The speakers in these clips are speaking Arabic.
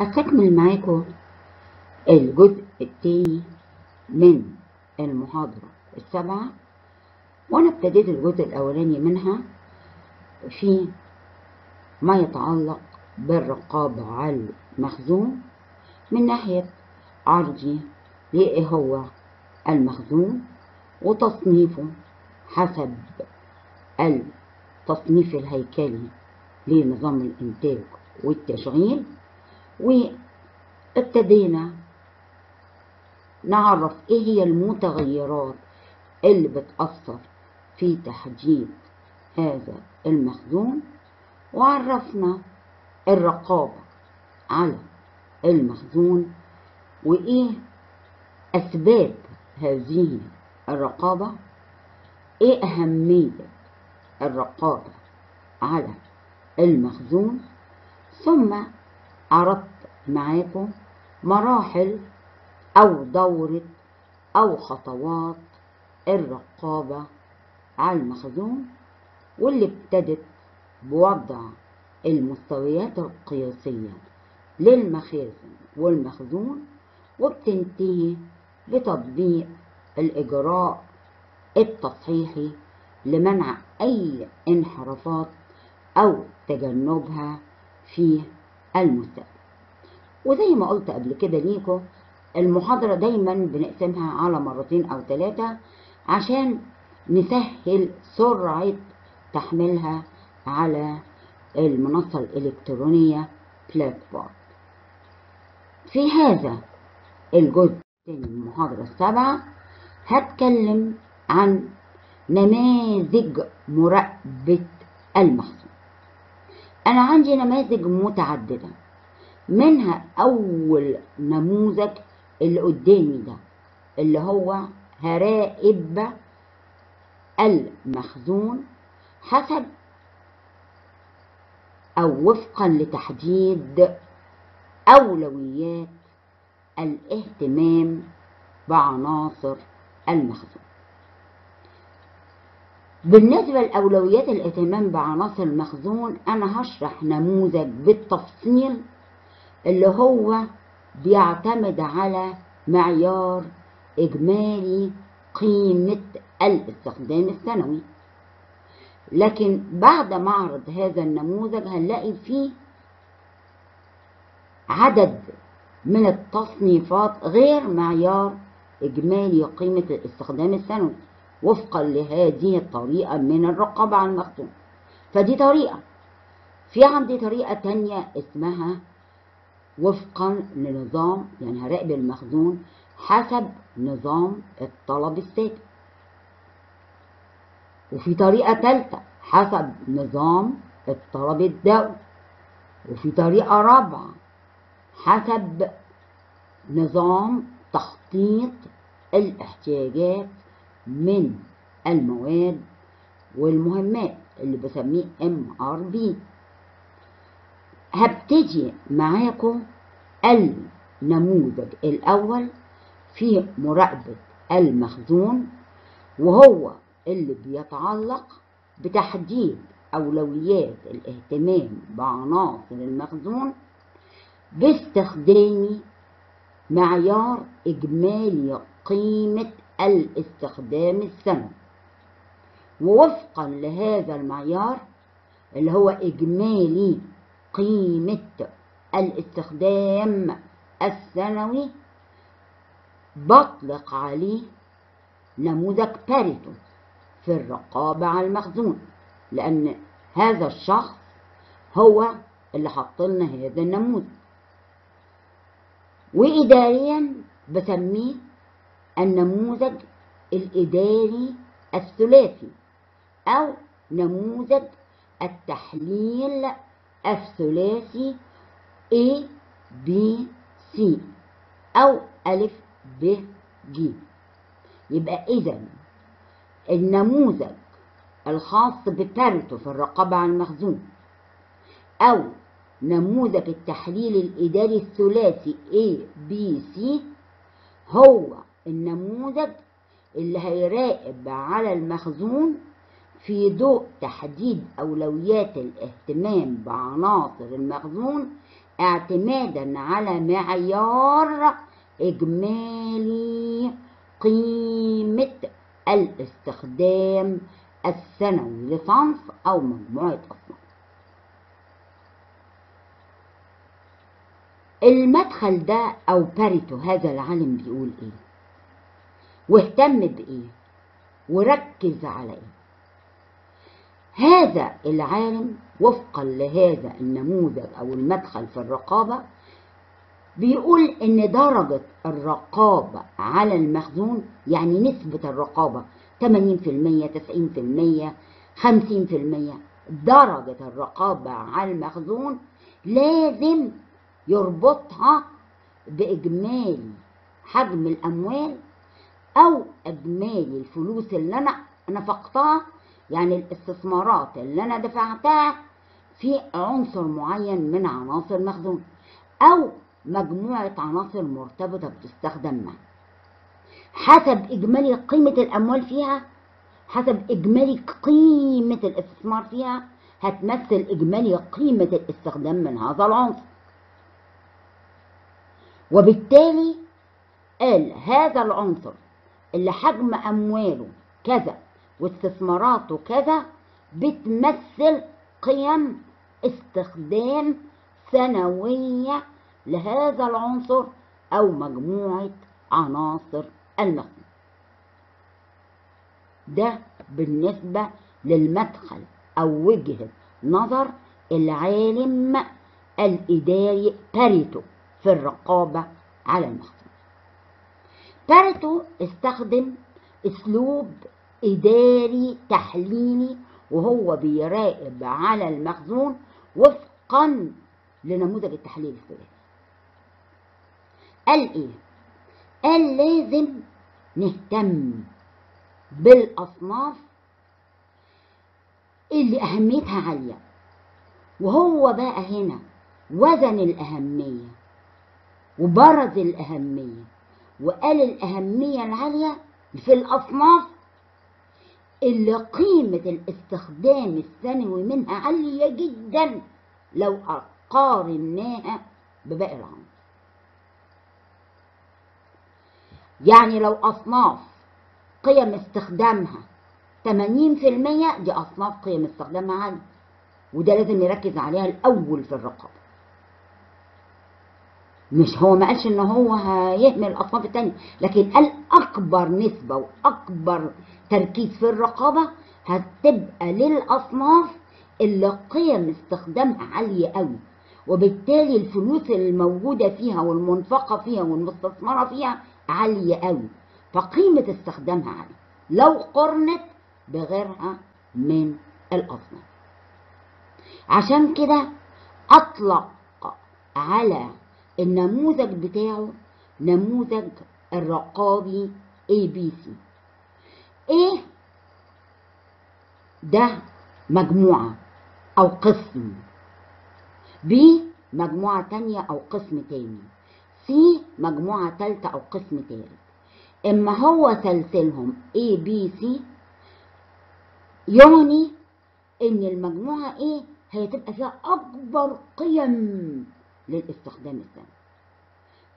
هستكمل معاكم الجزء التاني من المحاضرة السابعة وأنا ابتديت الجزء الأولاني منها في ما يتعلق بالرقابة على المخزون من ناحية عرضي لإيه هو المخزون وتصنيفه حسب التصنيف الهيكلي لنظام الإنتاج والتشغيل. وابتدينا نعرف إيه هي المتغيرات اللي بتأثر في تحديد هذا المخزون وعرفنا الرقابة على المخزون وإيه أسباب هذه الرقابة إيه أهمية الرقابة على المخزون ثم عرضت معاكم مراحل أو دورة أو خطوات الرقابة على المخزون واللي ابتدت بوضع المستويات القياسية للمخازن والمخزون وبتنتهي بتطبيق الإجراء التصحيحي لمنع أي انحرافات أو تجنبها في المستقبل. وزي ما قلت قبل كده ليكم المحاضرة دايما بنقسمها على مرتين أو ثلاثة عشان نسهل سرعة تحميلها على المنصة الإلكترونية بلاتفورم في هذا الجزء من المحاضرة السابعة هتكلم عن نماذج مراقبة المخزون أنا عندي نماذج متعددة. منها أول نموذج اللي قدامي ده اللي هو هراقب المخزون حسب أو وفقا لتحديد أولويات الاهتمام بعناصر المخزون. بالنسبة لأولويات الاهتمام بعناصر المخزون أنا هشرح نموذج بالتفصيل اللي هو بيعتمد على معيار إجمالي قيمة الاستخدام السنوي. لكن بعد معرض هذا النموذج هنلاقي فيه عدد من التصنيفات غير معيار إجمالي قيمة الاستخدام السنوي. وفقا لهذه الطريقة من الرقابة على المخزون فدي طريقة. في عندي طريقة تانية اسمها وفقا لنظام يعني هراقب المخزون حسب نظام الطلب الثابت وفي طريقة ثالثة حسب نظام الطلب الدوري وفي طريقة رابعة حسب نظام تخطيط الاحتياجات من المواد والمهمات اللي بسميه MRP هبتدي معاكم النموذج الأول في مراقبة المخزون وهو اللي بيتعلق بتحديد أولويات الاهتمام بعناصر المخزون باستخدام معيار إجمالي قيمة الاستخدام السنوي ووفقا لهذا المعيار اللي هو إجمالي قيمة الاستخدام السنوي بطلق عليه نموذج باريتو في الرقابة على المخزون لأن هذا الشخص هو اللي حط لنا هذا النموذج. وإداريا بسميه النموذج الإداري الثلاثي أو نموذج التحليل الثلاثي A B C أو ألف ب ج يبقى إذا النموذج الخاص ببارتو في الرقابة على المخزون أو نموذج التحليل الإداري الثلاثي A B C هو النموذج اللي هيراقب على المخزون في ضوء تحديد أولويات الاهتمام بعناصر المخزون اعتمادا على معيار إجمالي قيمة الاستخدام السنوي لصنف أو مجموعة أصناف. المدخل ده أو باريتو هذا العالم بيقول إيه؟ واهتم بإيه؟ وركز على إيه؟ هذا العالم وفقا لهذا النموذج أو المدخل في الرقابة بيقول إن درجة الرقابة على المخزون يعني نسبة الرقابة 80% 90% 50% درجة الرقابة على المخزون لازم يربطها بإجمالي حجم الأموال أو إجمالي الفلوس اللي أنا نفقتها يعني الاستثمارات اللي أنا دفعتها في عنصر معين من عناصر المخزون أو مجموعة عناصر مرتبطة بتستخدم معا حسب إجمالي قيمة الأموال فيها حسب إجمالي قيمة الاستثمار فيها هتمثل إجمالي قيمة الاستخدام من هذا العنصر. وبالتالي قال هذا العنصر اللي حجم أمواله كذا واستثماراته كذا بتمثل قيم استخدام سنوية لهذا العنصر أو مجموعة عناصر المخزون ده بالنسبة للمدخل أو وجهة نظر العالم الإداري باريتو في الرقابة على المخزون باريتو استخدم أسلوب إداري تحليلي وهو بيراقب على المخزون وفقا لنموذج التحليل الثلاثي قال إيه؟ قال لازم نهتم بالأصناف اللي أهميتها عالية. وهو بقى هنا وزن الأهمية وبرز الأهمية. وقال الأهمية العالية في الأصناف اللي قيمة الاستخدام السنوي منها عالية جدا لو قارناها بباقي العناصر يعني لو أصناف قيم استخدامها 80% دي أصناف قيم استخدامها عالية وده لازم نركز عليها الأول في الرقابة. مش هو ما قالش إن هو هيهمل الأصناف التانية لكن قال أكبر نسبة وأكبر تركيز في الرقابة هتبقى للأصناف اللي قيم استخدامها عالية قوي وبالتالي الفلوس الموجودة فيها والمنفقة فيها والمستثمرة فيها عالية قوي فقيمة استخدامها عالية لو قرنت بغيرها من الأصناف. عشان كده أطلق على النموذج بتاعه نموذج الرقابي ABC إيه ده مجموعة أو قسم. B مجموعة تانية أو قسم تاني. C مجموعة تالتة أو قسم تالت. إما هو سلسلهم A B C. يعني إن المجموعة A هي تبقى فيها أكبر قيم. للاستخدام السنوي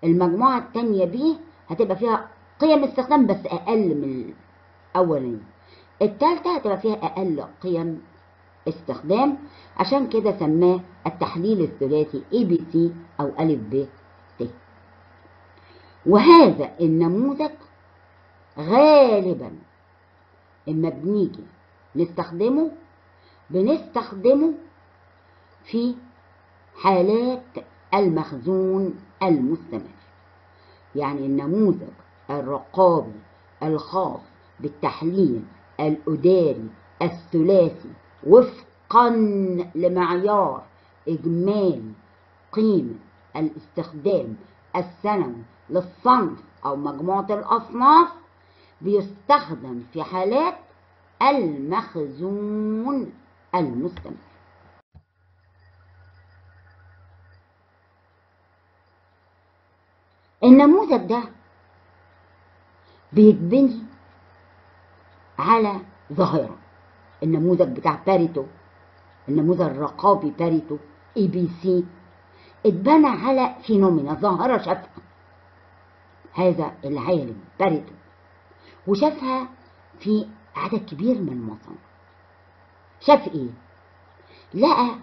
المجموعة التانية B هتبقى فيها قيم استخدام بس أقل من الأولانية التالتة هتبقى فيها أقل قيم استخدام عشان كده سماه التحليل الثلاثي ABC أو ألف ب ت. وهذا النموذج غالبا إما بنيجي نستخدمه بنستخدمه في حالات المخزون المستمر. يعني النموذج الرقابي الخاص بالتحليل الإداري الثلاثي وفقا لمعيار إجمالي قيمة الاستخدام السنوي للصنف أو مجموعة الأصناف بيستخدم في حالات المخزون المستمر. النموذج ده بيتبني على ظاهرة. النموذج بتاع باريتو النموذج الرقابي باريتو ABC اتبنى على phenomena ظاهرة شافها. هذا العالم باريتو وشافها في عدد كبير من المصانع. شاف إيه؟ لقى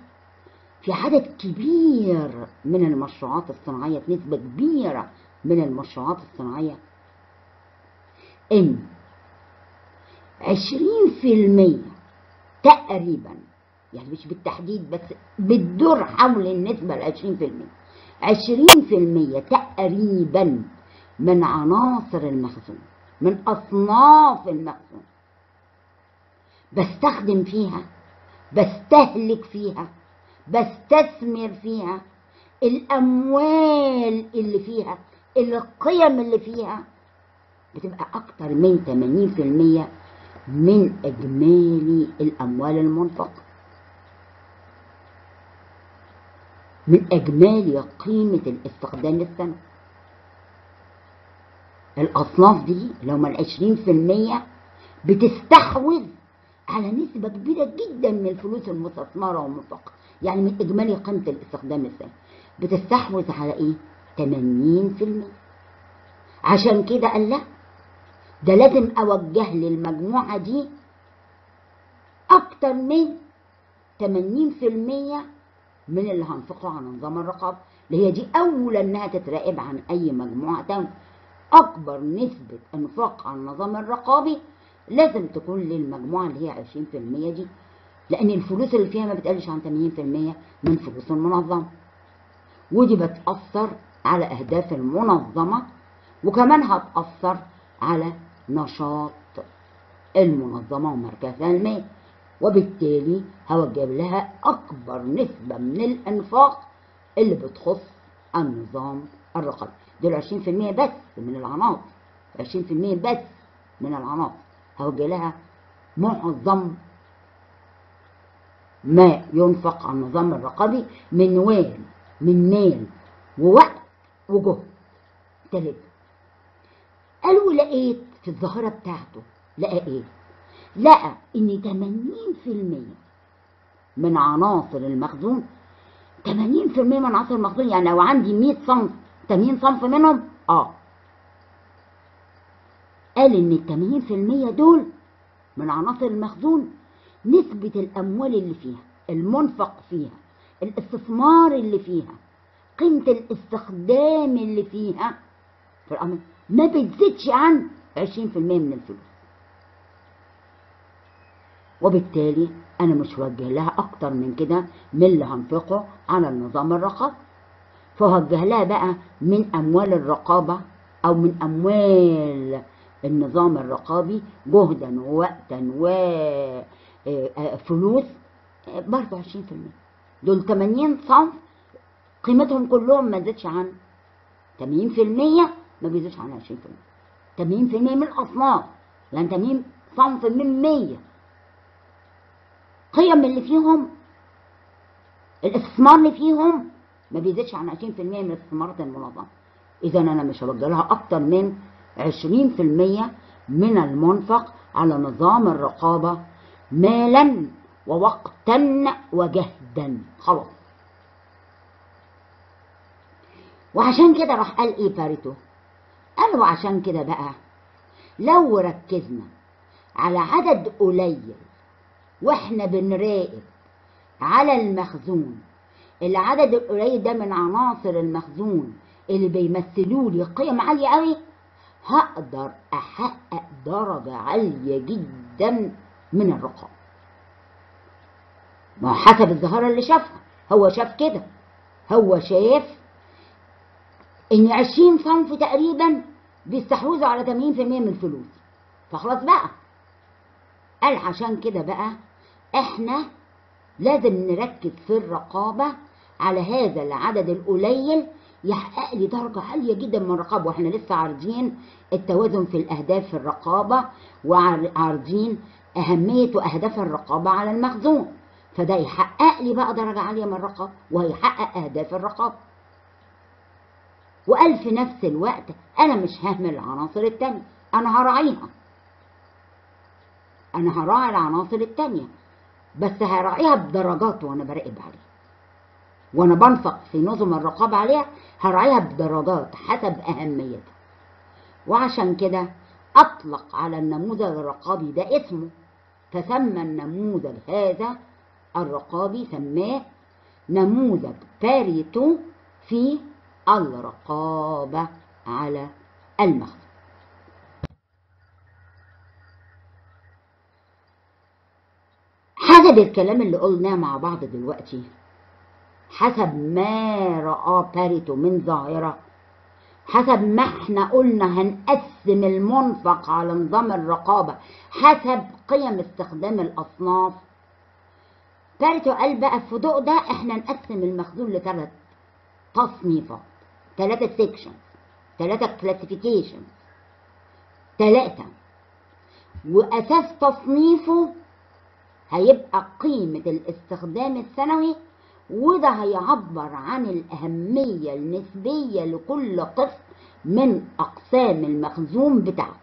في عدد كبير من المشروعات الصناعية في نسبة كبيرة من المشروعات الصناعية. إن عشرين في المية تقريبا يعني مش بالتحديد بس بتدور حول النسبة العشرين في المية عشرين في المية تقريبا من عناصر المخزون من أصناف المخزون. بستخدم فيها بستهلك فيها بستثمر فيها الأموال اللي فيها القيم اللي فيها بتبقى أكتر من 80% من إجمالي الأموال المنفقة. من إجمالي قيمة الاستخدام السنوي الأصناف دي لو من 20% بتستحوذ على نسبة كبيرة جدا من الفلوس المستثمرة والمنفقة. يعني من إجمالي قيمة الاستخدام السنوي بتستحوذ على إيه؟ 80% عشان كده قال لا ده لازم أوجه للمجموعة دي أكتر من 80% من اللي هنفقه على نظام الرقابة اللي هي دي أولى إنها تتراقب عن أي مجموعة تانية. أكبر نسبة إنفاق على النظام الرقابي لازم تكون للمجموعة اللي هي 20% دي لأن الفلوس اللي فيها ما بتقلش عن 80% من فلوس المنظمة. ودي بتأثر على أهداف المنظمة وكمان هتأثر على نشاط المنظمة ومركزها المالي وبالتالي هوجب لها أكبر نسبة من الإنفاق اللي بتخص النظام الرقمي. دول 20% بس من العناصر 20% بس من العناصر. هوجه لها معظم ما ينفق على النظام الرقمي من وال من مال ووقت وجهد تلاتة قالوا لقيت في الظاهرة بتاعته. لقى إيه؟ لقى إن 80% من عناصر المخزون. 80% من عناصر المخزون يعني لو عندي 100 صنف 80 صنف منهم؟ آه. قال إن ال 80% دول من عناصر المخزون نسبة الأموال اللي فيها المنفق فيها الاستثمار اللي فيها قيمة الاستخدام اللي فيها. في الأمر ما بتزيدش عن 20% من الفلوس. وبالتالي أنا مش وجه لها أكتر من كده من اللي هنفقه على النظام الرقابي. فوجه لها بقى من أموال الرقابة أو من أموال النظام الرقابي جهدا ووقتا وفلوس برضه 20% دول 80 صنف قيمتهم كلهم ما زادش عن 80% ما بيزيدش عن 20% 80% من الأصناف يعني 80 صنف من 100 قيم اللي فيهم الاستثمار اللي فيهم ما بيزيدش عن 20% من استثمارات المنظمة. إذا أنا مش هوجه لها أكتر من 20% من المنفق على نظام الرقابة مالا ووقتا وجهدا. خلاص. وعشان كده راح قال إيه باريتو؟ قال وعشان كده بقى لو ركزنا على عدد قليل وإحنا بنراقب على المخزون العدد القليل ده من عناصر المخزون اللي بيمثلوا لي قيم عالية قوي هقدر أحقق درجة عالية جدا من الرقابة ما حسب الظاهرة اللي شافها هو شاف كده هو شاف إن عشرين صنف تقريبا بيستحوذوا على 80% من الفلوس. فخلاص بقى. قال عشان كده بقى إحنا لازم نركز في الرقابة على هذا العدد القليل يحقق لي درجة عالية جدا من الرقابة. وإحنا لسه عارضين التوازن في الأهداف في الرقابة وعارضين أهمية وأهداف الرقابة على المخزون. فده يحقق لي بقى درجة عالية من الرقابة وهيحقق أهداف الرقابة. وقال في نفس الوقت أنا مش ههمل العناصر التانية أنا هراعيها. أنا هراعي العناصر التانية بس هراعيها بدرجات وأنا براقب عليها. وأنا بنفق في نظم الرقابة عليها هراعيها بدرجات حسب أهميتها. وعشان كده أطلق على النموذج الرقابي ده اسمه فسمى النموذج هذا الرقابي سماه نموذج باريتو في الرقابة على المخزون حسب الكلام اللي قلناه مع بعض دلوقتي. حسب ما رأى باريتو من ظاهرة حسب ما إحنا قلنا هنقسم المنفق على نظام الرقابة حسب قيم استخدام الأصناف. باريتو قال بقى في ضوء ده إحنا نقسم المخزون لثلاث تصنيفات. ثلاثة section ثلاثة classification ثلاثة. وأساس تصنيفه هيبقى قيمة الاستخدام السنوي وده هيعبر عن الأهمية النسبية لكل قسم من أقسام المخزون بتاعته.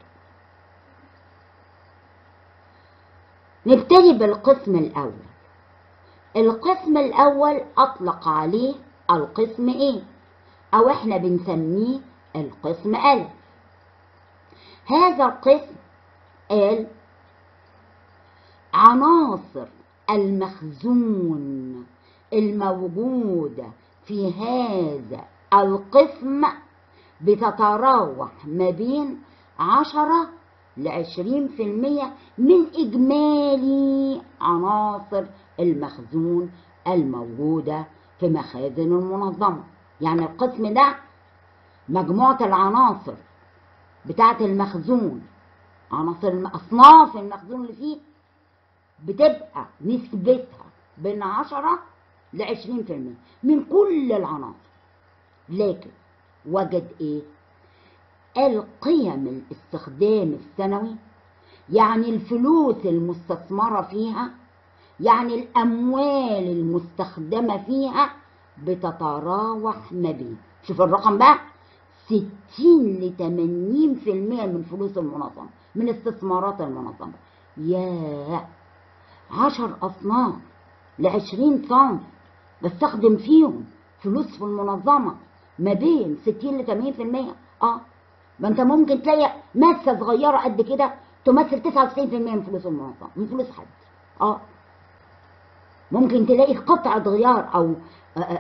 نبتدي بالقسم الأول. القسم الأول أطلق عليه القسم إيه أو إحنا بنسميه القسم ألف هذا القسم قال عناصر المخزون الموجودة في هذا القسم بتتراوح ما بين عشرة لعشرين في المية من إجمالي عناصر المخزون الموجودة في مخازن المنظمة. يعني القسم ده مجموعة العناصر بتاعة المخزون. عناصر أصناف المخزون اللي فيه بتبقى نسبتها بين عشرة لعشرين في المية من كل العناصر. لكن وجد إيه؟ القيم الاستخدام السنوي يعني الفلوس المستثمرة فيها يعني الأموال المستخدمة فيها بتتراوح ما بين. شوف الرقم بقى ستين لتمانين في المية من فلوس المنظمة من استثمارات المنظمة. ياه! عشر أصناف لعشرين صنف بستخدم فيهم فلوس في المنظمة ما بين ستين لتمانين في المية. آه ما أنت ممكن تلاقي ماسة صغيرة قد كده تمثل تسعة وتسعين في المية من فلوس المنظمة من فلوس حد. آه. ممكن تلاقي قطعة غيار أو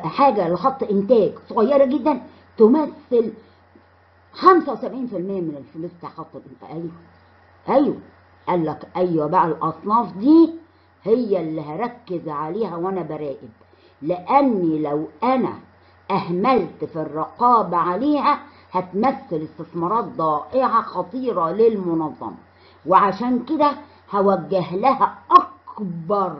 حاجة لخط إنتاج صغيرة جدا تمثل 75% من الفلوس بتاع خط الإنتاج. أيوه. أيوه. قال لك أيوه بقى الأصناف دي هي اللي هركز عليها وأنا براقب. لأني لو أنا أهملت في الرقابة عليها هتمثل استثمارات ضائعة خطيرة للمنظمة وعشان كده هوجه لها أكبر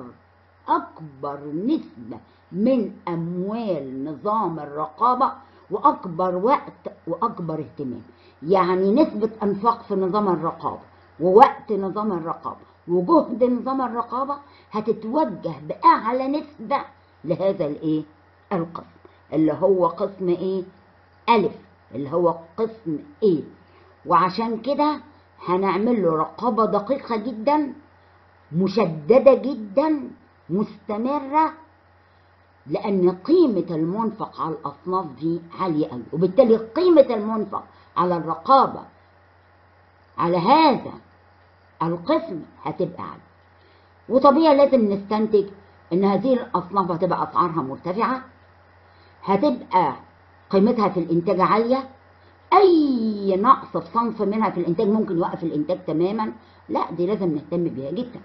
أكبر نسبة من أموال نظام الرقابة وأكبر وقت وأكبر اهتمام يعني نسبة أنفاق في نظام الرقابة ووقت نظام الرقابة وجهد نظام الرقابة هتتوجه بأعلى نسبة لهذا الإيه؟ القسم اللي هو قسم إيه؟ ألف اللي هو قسم إيه؟ وعشان كده هنعمل له رقابة دقيقة جدا مشددة جدا مستمرة لأن قيمة المنفق على الأصناف دي عالية أوي وبالتالي قيمة المنفق على الرقابة على هذا القسم هتبقى عالية. وطبيعي لازم نستنتج إن هذه الأصناف هتبقى أسعارها مرتفعة هتبقى قيمتها في الإنتاج عالية أي نقص في صنف منها في الإنتاج ممكن يوقف الإنتاج تماما لا دي لازم نهتم بيها جدا.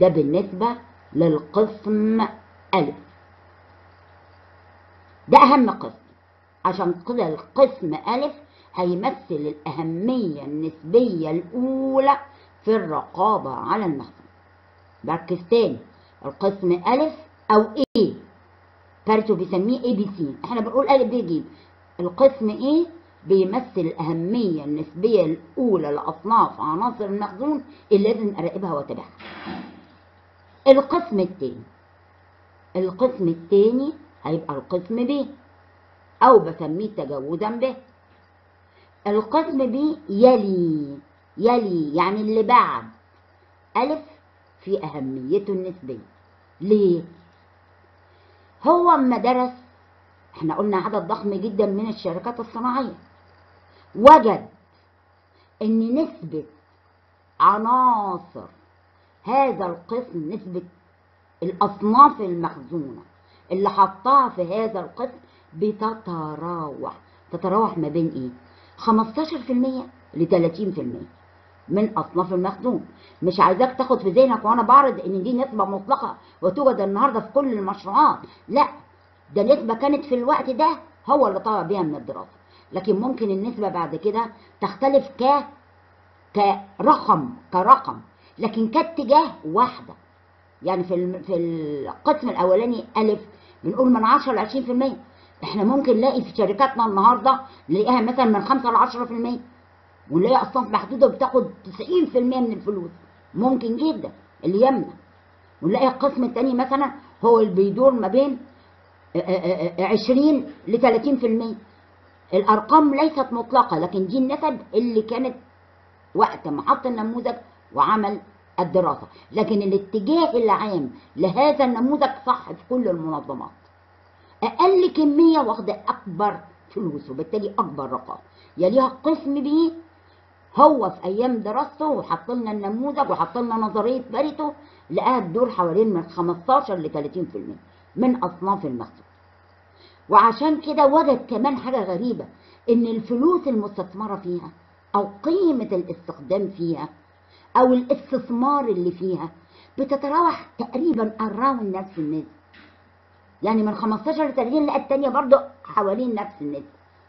ده بالنسبة للقسم ألف. ده أهم قسم. عشان كده القسم ألف هيمثل الأهمية النسبية الأولى في الرقابة على المخزن بركز تاني. القسم ألف أو A باريتو بيسميه ABC إحنا بنقول ألف ب ج القسم A بيمثل الأهمية النسبية الأولى لأصناف عناصر المخزون اللي لازم أراقبها وأتابعها. القسم التاني. القسم التاني هيبقى القسم ب أو بسميه تجاوزا B. القسم ب يلي يلي يعني اللي بعد. ألف في أهميته النسبية. ليه؟ هو أما درس إحنا قلنا عدد ضخم جدا من الشركات الصناعية. وجد إن نسبة عناصر هذا القسم نسبة الأصناف المخزونة اللي حطها في هذا القسم بتتراوح. تتراوح ما بين إيه؟ 15% ل 30% من أصناف المخزون. مش عايزاك تاخد في ذهنك وأنا بعرض إن دي نسبة مطلقة وتوجد النهاردة في كل المشروعات. لا ده نسبة كانت في الوقت ده هو اللي طلع بيها من الدراسة. لكن ممكن النسبة بعد كده تختلف ك كرقم كرقم. لكن كاتجاه واحدة. يعني في في القسم الأولاني ألف بنقول من 10 ل 20% إحنا ممكن نلاقي في شركاتنا النهارده نلاقيها مثلا من 5 ل 10% ونلاقي أصناف محدودة بتاخد 90% من الفلوس. ممكن جدا اللي يمنع ونلاقي القسم الثاني مثلا هو اللي بيدور ما بين آه، آه، آه، 20 ل 30% الأرقام ليست مطلقة لكن دي النسب اللي كانت وقت ما حط النموذج وعمل الدراسة. لكن الاتجاه العام لهذا النموذج صح في كل المنظمات. أقل كمية واخدة أكبر فلوس وبالتالي أكبر رقم يليها قسم بيه هو في أيام دراسته وحط لنا النموذج وحط لنا نظرية باريتو لقاها تدور حوالين من 15 ل 30% من أصناف المخزون وعشان كده وجد كمان حاجة غريبة إن الفلوس المستثمرة فيها أو قيمة الاستخدام فيها أو الاستثمار اللي فيها بتتراوح تقريبا اراوند نفس النسبة يعني من 15 ل 30 لقى التانية برضو حوالين نفس النسبة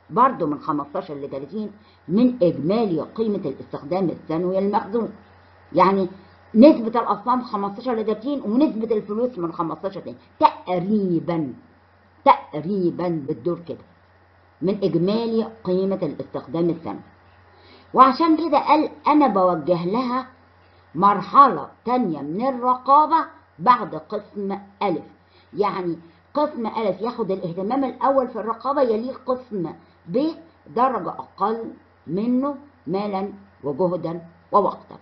برضو من 15 ل 30 من إجمالي قيمة الاستخدام السنوي المخزون. يعني نسبة الأصناف 15 ل 30 ونسبة الفلوس من 15 ل 30 تقريبا تقريبا بتدور كده. من إجمالي قيمة الاستخدام السنوي وعشان كده قال أنا بوجه لها مرحلة تانية من الرقابة بعد قسم ألف. يعني قسم ألف ياخد الاهتمام الأول في الرقابة يليه قسم ب درجة أقل منه مالا وجهدا ووقتا.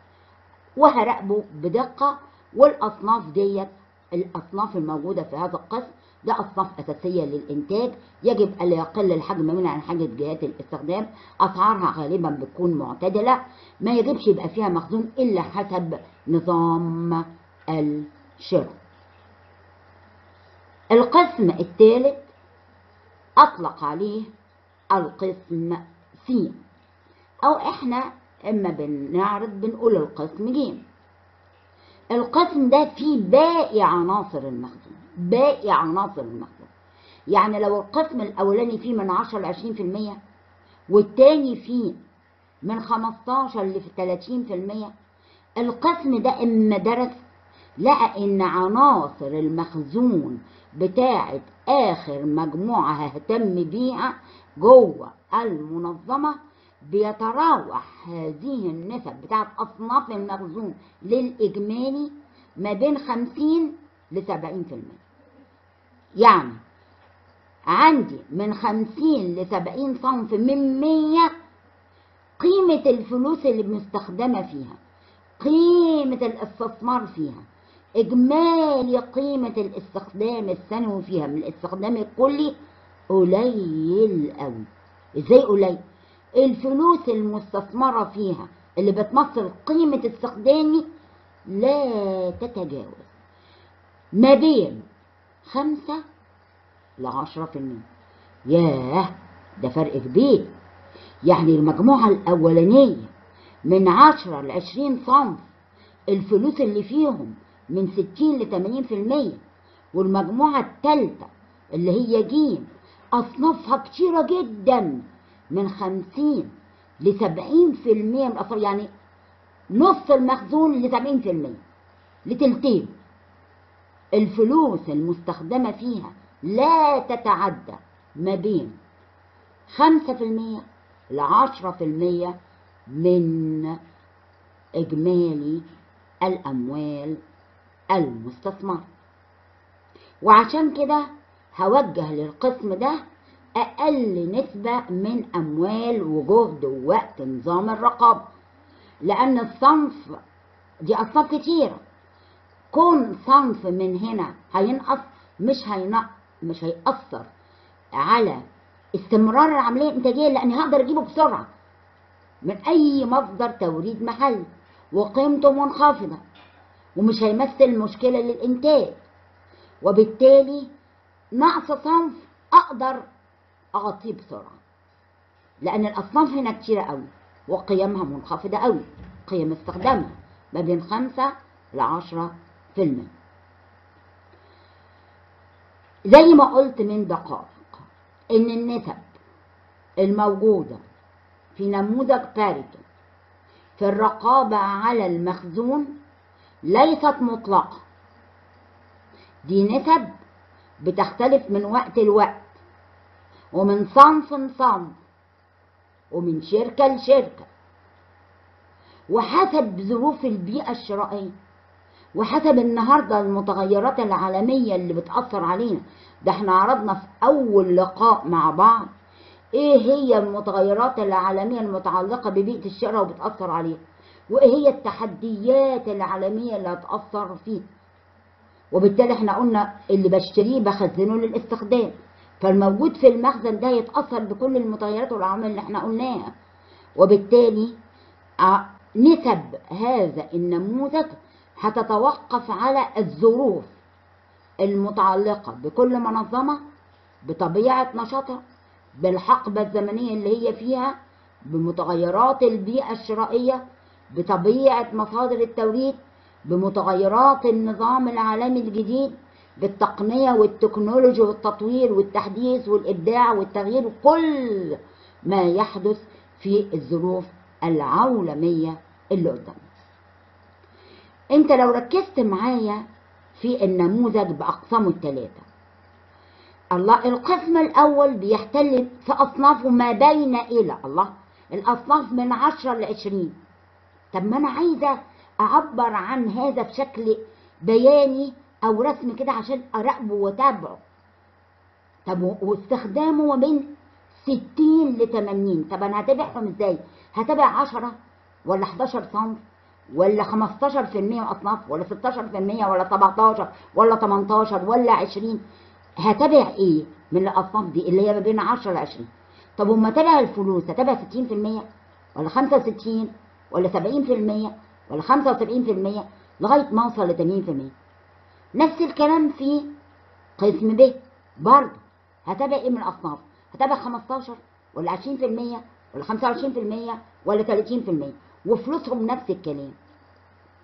وهراقبه بدقة والأصناف ديت الأصناف الموجودة في هذا القسم ده أصناف أساسية للإنتاج. يجب ألا يقل الحجم منها عن حاجة جهات الاستخدام. أسعارها غالبا بتكون معتدلة. ما يجبش يبقى فيها مخزون إلا حسب نظام الشراء. القسم الثالث أطلق عليه القسم س أو إحنا إما بنعرض بنقول القسم ج القسم ده فيه باقي عناصر المخزون. باقي عناصر المخزون يعني لو القسم الأولاني فيه من 10 ل 20% والتاني فيه من 15 ل 30% القسم ده إما درس لقى إن عناصر المخزون بتاعة آخر مجموعة ههتم بيها جوه المنظمة بيتراوح هذه النسب بتاعة أصناف المخزون للإجمالي ما بين 50 ل 70% يعني عندي من 50 ل 70 صنف من 100 قيمة الفلوس اللي مستخدمة فيها قيمة الاستثمار فيها إجمالي قيمة الاستخدام السنوي فيها من الاستخدام الكلي قليل قوي إزاي قليل؟ الفلوس المستثمرة فيها اللي بتمثل قيمة استخدامي لا تتجاوز ما بين خمسة لعشرة في المية. ياه ده فرق كبير. يعني المجموعة الأولانية من عشرة لعشرين صنف الفلوس اللي فيهم من ستين لتمانين في المية. والمجموعة التالتة اللي هي جيم أصنافها كتيرة جدا من خمسين لسبعين في المية. من الأصناف يعني نص المخزون لسبعين في المية. لتلتين. الفلوس المستخدمة فيها لا تتعدى ما بين خمسة في المية لعشرة في المية من إجمالي الأموال المستثمرة. وعشان كده هوجه للقسم ده أقل نسبة من أموال وجهد ووقت نظام الرقابة لأن الصنف دي أصناف كتيرة كون صنف من هنا هينقص مش هينقص مش هيأثر على استمرار العملية الإنتاجية لأني هقدر أجيبه بسرعة من أي مصدر توريد محلي وقيمته منخفضة ومش هيمثل مشكلة للإنتاج. وبالتالي نقص صنف أقدر أغطيه بسرعة لأن الأصناف هنا كتيرة قوي وقيمها منخفضة قوي قيم استخدامها ما بين خمسة لعشرة المية زي ما قلت من دقائق إن النسب الموجودة في نموذج باريتو في الرقابة على المخزون ليست مطلقة. دي نسب بتختلف من وقت لوقت ومن صنف لصنف ومن شركة لشركة. وحسب ظروف البيئة الشرائية وحسب النهاردة المتغيرات العالمية اللي بتأثر علينا. ده إحنا عرضنا في أول لقاء مع بعض. إيه هي المتغيرات العالمية المتعلقة ببيئة الشراء وبتأثر عليها وإيه هي التحديات العالمية اللي هتأثر فيها وبالتالي إحنا قلنا اللي بشتريه بخزنه للاستخدام. فالموجود في المخزن ده يتأثر بكل المتغيرات والعوامل اللي إحنا قلناها. وبالتالي نسب هذا النموذج هتتوقف على الظروف المتعلقة بكل منظمة بطبيعة نشاطها بالحقبة الزمنية اللي هي فيها بمتغيرات البيئة الشرائية بطبيعة مصادر التوريد بمتغيرات النظام العالمي الجديد بالتقنية والتكنولوجيا والتطوير والتحديث والإبداع والتغيير وكل ما يحدث في الظروف العولمية اللي قدامنا. انت لو ركزت معايا في النموذج بأقسامه الثلاثة الله القسم الأول بيحتل في أصنافه ما بين إلى الله الأصناف من عشرة لعشرين طب ما أنا عايزة أعبر عن هذا بشكل بياني أو رسمي كده عشان أراقبه وأتابعه. طب واستخدامه ما بين ستين لتمانين طب أنا هتابعهم إزاي؟ هتابع عشرة ولا حداشر صنف ولا 15% أصناف ولا 16% ولا 17 ولا 18 ولا 20 هتابع إيه من الأصناف دي اللي هي ما بين 10 ل 20 طب وما تابع الفلوس هتابع 60% ولا 65 ولا 70% ولا 75% لغاية ما أوصل ل 80% نفس الكلام في قسم ب. برضه هتابع إيه من الأصناف؟ هتابع 15 ولا 20% ولا 25% ولا 30% وفلوسهم نفس الكلام.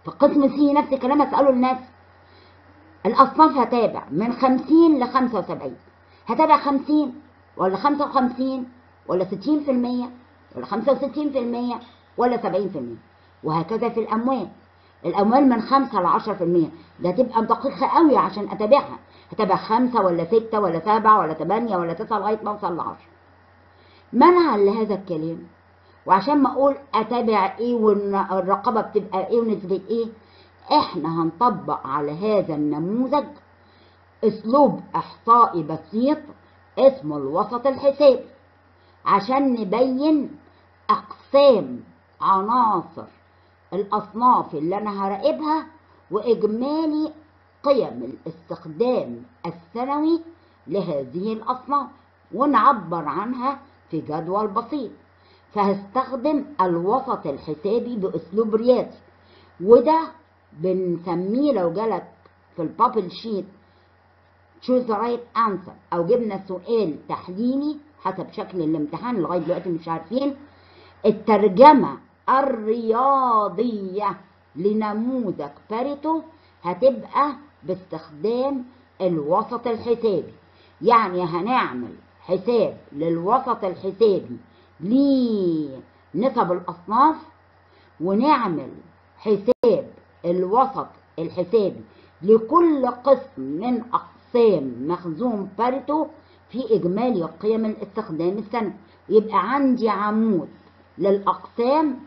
في قسم سي نفس الكلام هسأله الناس. الأصناف هتابع من 50 ل 75 هتابع 50 ولا 55 ولا 60% ولا 65% ولا 70% وهكذا في الأموال. الأموال من 5 ل 10% ده تبقى دقيقة قوي عشان أتابعها. هتابع 5 ولا 6 ولا 7 ولا 8 ولا 9 لغاية ما أوصل ل 10 منعا لهذا الكلام وعشان ما أقول أتابع إيه والرقابه بتبقى إيه ونسبه إيه إحنا هنطبق على هذا النموذج أسلوب إحصائي بسيط اسمه الوسط الحسابي عشان نبين أقسام عناصر الأصناف اللي أنا هراقبها وإجمالي قيم الاستخدام السنوي لهذه الأصناف ونعبر عنها في جدول بسيط. فهستخدم الوسط الحسابي بأسلوب رياضي. وده بنسميه لو جالك في البابل شيت choose the right answer أو جبنا سؤال تحليلي حسب شكل الامتحان لغاية دلوقتي مش عارفين. الترجمة الرياضية لنموذج باريتو هتبقى باستخدام الوسط الحسابي. يعني هنعمل حساب للوسط الحسابي لنسب الأصناف ونعمل حساب الوسط الحسابي لكل قسم من أقسام مخزون باريتو في إجمالي قيم الاستخدام السنوي يبقى عندي عمود للأقسام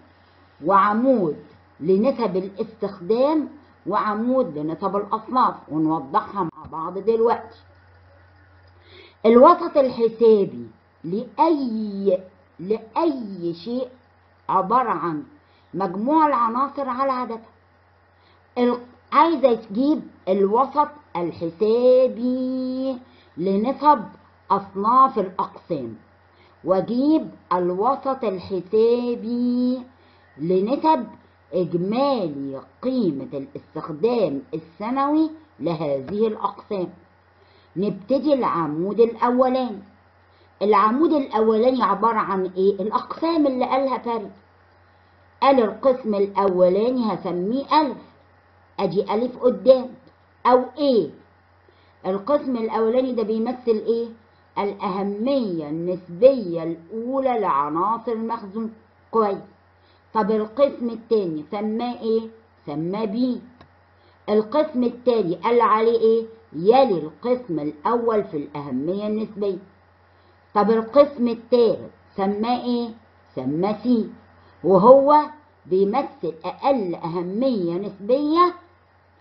وعمود لنسب الاستخدام وعمود لنسب الأصناف ونوضحها مع بعض دلوقتي. الوسط الحسابي لأي لأي شيء عبارة عن مجموع العناصر على عددها. عايزة تجيب الوسط الحسابي لنسب أصناف الأقسام وأجيب الوسط الحسابي لنسب إجمالي قيمة الاستخدام السنوي لهذه الأقسام. نبتدي العمود الأولاني. العمود الأولاني عبارة عن إيه؟ الأقسام اللي قالها فارس قال القسم الأولاني هسميه ألف أدي ألف قدام أو إيه القسم الأولاني ده بيمثل إيه؟ الأهمية النسبية الأولى لعناصر المخزون كويس طب القسم التاني سماه إيه؟ سماه بي القسم التاني قال عليه إيه؟ يلي القسم الأول في الأهمية النسبية طب القسم التالت سماه إيه؟ سماه سي وهو بيمثل أقل أهمية نسبية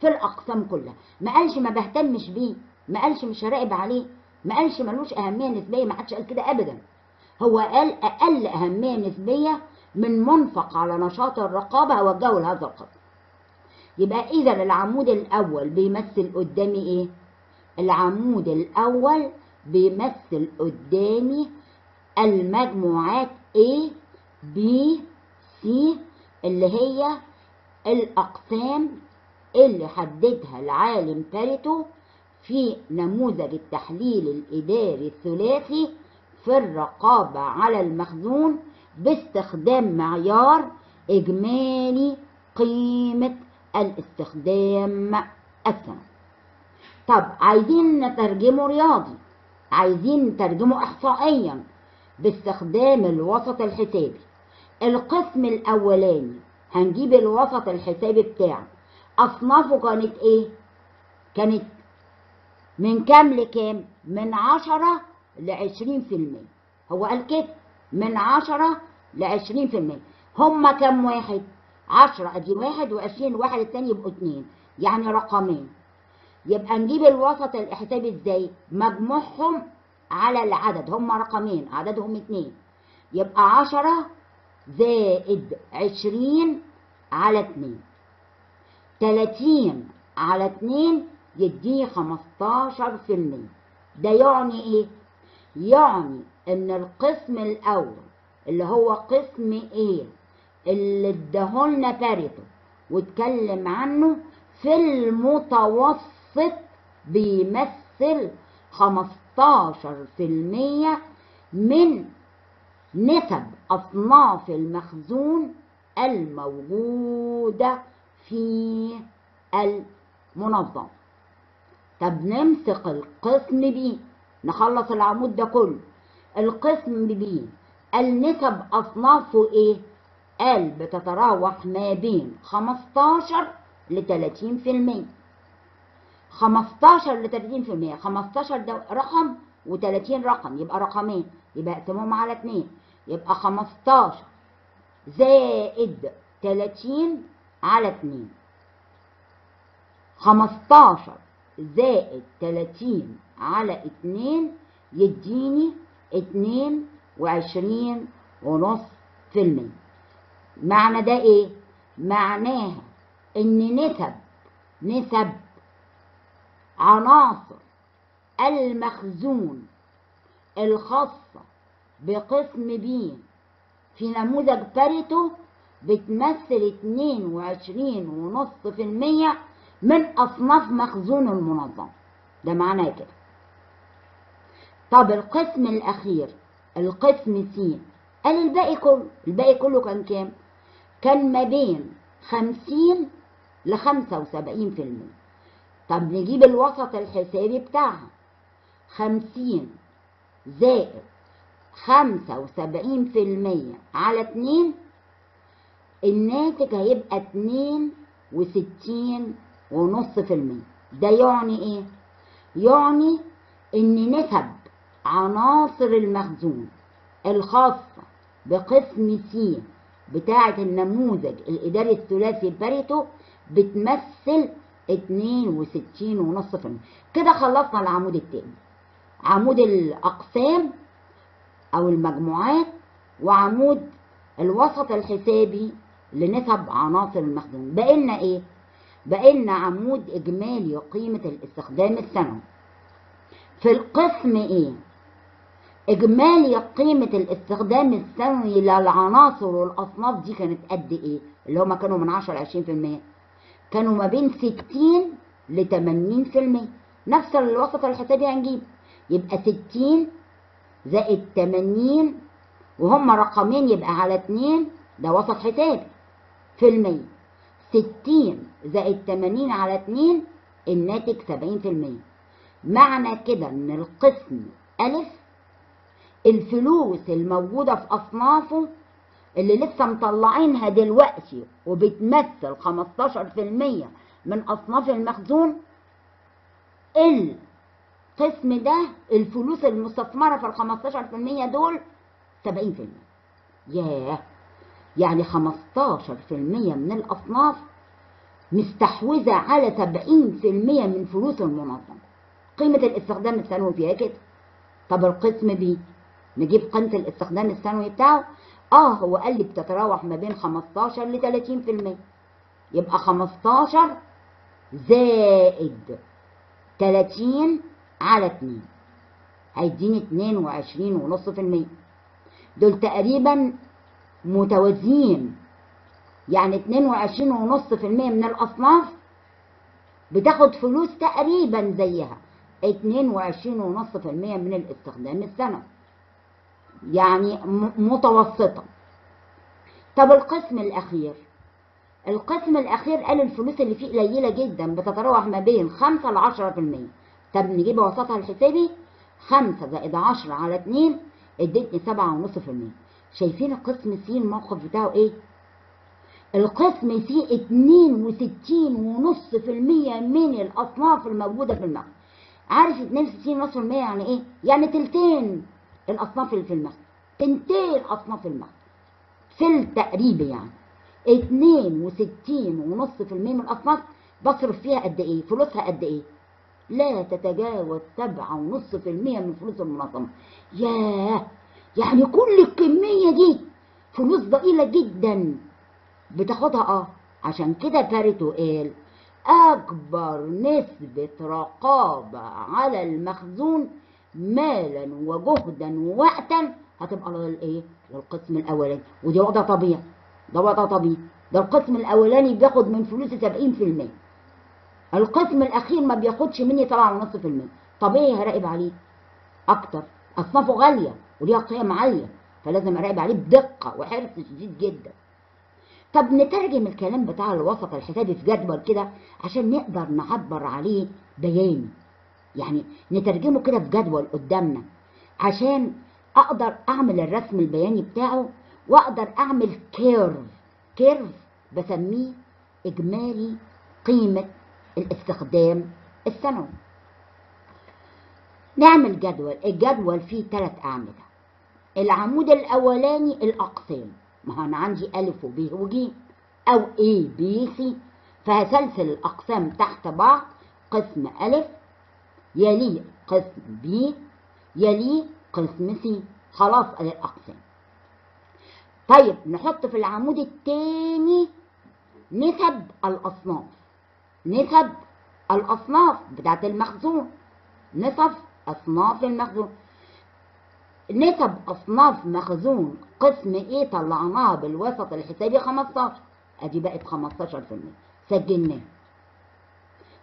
في الأقسام كلها ما قالش ما بهتمش بيه ما قالش مش هراقب عليه ما قالش ملوش أهمية نسبية ما حدش قال كده أبدا هو قال أقل أهمية نسبية من منفق على نشاط الرقابة أوجهه لهذا القسم يبقى إذا العمود الأول بيمثل قدامي إيه؟ العمود الأول بيمثل قدامي المجموعات A B C اللي هي الأقسام اللي حددها العالم باريتو في نموذج التحليل الإداري الثلاثي في الرقابة على المخزون باستخدام معيار إجمالي قيمة الاستخدام السنوي طب عايزين نترجمه رياضي. عايزين نترجمه إحصائيا باستخدام الوسط الحسابي القسم الأولاني هنجيب الوسط الحسابي بتاعه أصنافه كانت إيه؟ كانت من كام لكام؟ من عشرة لعشرين في المية هو قال كده من عشرة لعشرين في المية هما كام واحد؟ عشرة أدي واحد وعشرين واحد التاني يبقوا اتنين يعني رقمين يبقى نجيب الوسط الحسابي إزاي؟ مجموعهم على العدد هما رقمين عددهم اتنين يبقى عشرة زائد عشرين على اتنين تلاتين على اتنين يديه خمستاشر في المية ده يعني إيه؟ يعني إن القسم الأول اللي هو قسم إيه اللي اداهولنا باريتو واتكلم عنه في المتوسط بيمثل خمستاشر في المية من نسب أصناف المخزون الموجودة في المنظمة. طب نمسك القسم بي نخلص العمود ده كله. القسم بي النسب أصنافه إيه؟ قال بتتراوح ما بين 15 ل 30 في المية. 15 ل 30 في المية. 15 ده رقم و30 رقم. يبقى رقمين. يبقى اقسمهم على اتنين. يبقى 15 زائد 30 على اتنين. 15 زائد 30 على اتنين يديني اتنين وعشرين ونص في المية. معنى ده إيه؟ معناها إن نسب نسب عناصر المخزون الخاصة بقسم بي في نموذج باريتو بتمثل اتنين وعشرين ونص في المية من أصناف مخزون المنظمة ده معناه كده. طب القسم الأخير القسم سي قال الباقي كله الباقي كله كان كام؟ كان ما بين خمسين لخمسة وسبعين في المية. طب نجيب الوسط الحسابي بتاعها خمسين زائد خمسة وسبعين في المية على اتنين الناتج هيبقى اتنين وستين ونص في المية ده يعني إيه؟ يعني إن نسب عناصر المخزون الخاصة بقسم C بتاعة النموذج الإداري الثلاثي باريتو بتمثل اتنين وستين ونص في المية. كده خلصنا العمود التاني. عمود الأقسام أو المجموعات وعمود الوسط الحسابي لنسب عناصر المخزون. بقينا إيه؟ بقينا عمود إجمالي قيمة الاستخدام السنوي. في القسم إيه؟ إجمالي قيمة الاستخدام السنوي للعناصر والأصناف دي كانت قد إيه؟ اللي هما كانوا من 10 ل 20% كانوا ما بين 60 ل 80% نفس الوسط الحسابي هنجيب يبقى 60 زائد 80 وهم رقمين يبقى على 2 ده وسط حسابي في المية. 60 زائد 80 على 2 الناتج 70% معنى كده إن القسم ألف الفلوس الموجودة في أصنافه اللي لسه مطلعينها دلوقتي وبتمثل 15% من أصناف المخزون القسم ده الفلوس المستثمرة في ال 15% دول 70% ياه! يعني 15% من الأصناف مستحوذة على 70% من فلوس المنظمة. قيمة الاستخدام السنوي فيها كده. طب القسم بي؟ نجيب قيمة الاستخدام السنوي بتاعه؟ آه هو قال لي بتتراوح ما بين 15 ل 30% يبقى 15 زائد 30 على 2 هيديني 22.5% دول تقريبا متوازيين. يعني 22.5% من الأصناف بتاخد فلوس تقريبا زيها. 22.5% من الاستخدام السنوي يعني متوسطة. طب القسم الأخير؟ القسم الأخير قال الفلوس اللي فيه قليلة جدا بتتراوح ما بين 5 ل 10% طب نجيب وسطها الحسابي؟ 5 زائد 10 على 2 ادتني 7.5% شايفين القسم سي الموقف بتاعه إيه؟ القسم سي 62.5% من الأصناف الموجودة في المخزن عارف 62.5% يعني إيه؟ يعني تلتين. الأصناف اللي في المخزن تنتين أصناف المخزن في التقريب يعني. 62.5% من الأصناف بصرف فيها قد إيه؟ فلوسها قد إيه؟ لا تتجاوز 7.5% من فلوس المنظمة. ياه! يعني كل الكمية دي فلوس ضئيلة جدا. بتاخدها آه. عشان كده باريتو قال أكبر نسبة رقابة على المخزون مالا وجهدا ووقتا هتبقى للايه؟ للقسم الأولاني. ودي وضع طبيعي ده وضع طبيعي ده القسم الأولاني بياخد من فلوسي 70% القسم الأخير ما بياخدش مني 7.5% طبيعي هراقب عليه. أكتر. أصنافه غالية وليها قيم عالية فلازم أراقب عليه بدقة وحرص شديد جدا. طب نترجم الكلام بتاع الوسط الحسابي في جدول كده عشان نقدر نعبر عليه بياني. يعني نترجمه كده في جدول قدامنا. عشان أقدر أعمل الرسم البياني بتاعه وأقدر أعمل curve. curve بسميه إجمالي قيمة الاستخدام السنوي. نعمل جدول. الجدول فيه ثلاث أعمدة. العمود الأولاني الأقسام. ما أنا عندي ألف وب وج أو A B C فهسلسل الأقسام تحت بعض قسم ألف يليه قسم B يليه قسم C. خلاص ادي الاقسام طيب نحط في العمود الثاني نسب الأصناف. نسب الأصناف بتاعت المخزون. نسب أصناف المخزون. نسب أصناف مخزون. قسم إيه طلعناها بالوسط الحسابي 15 أدي بقت 15% سجلناها.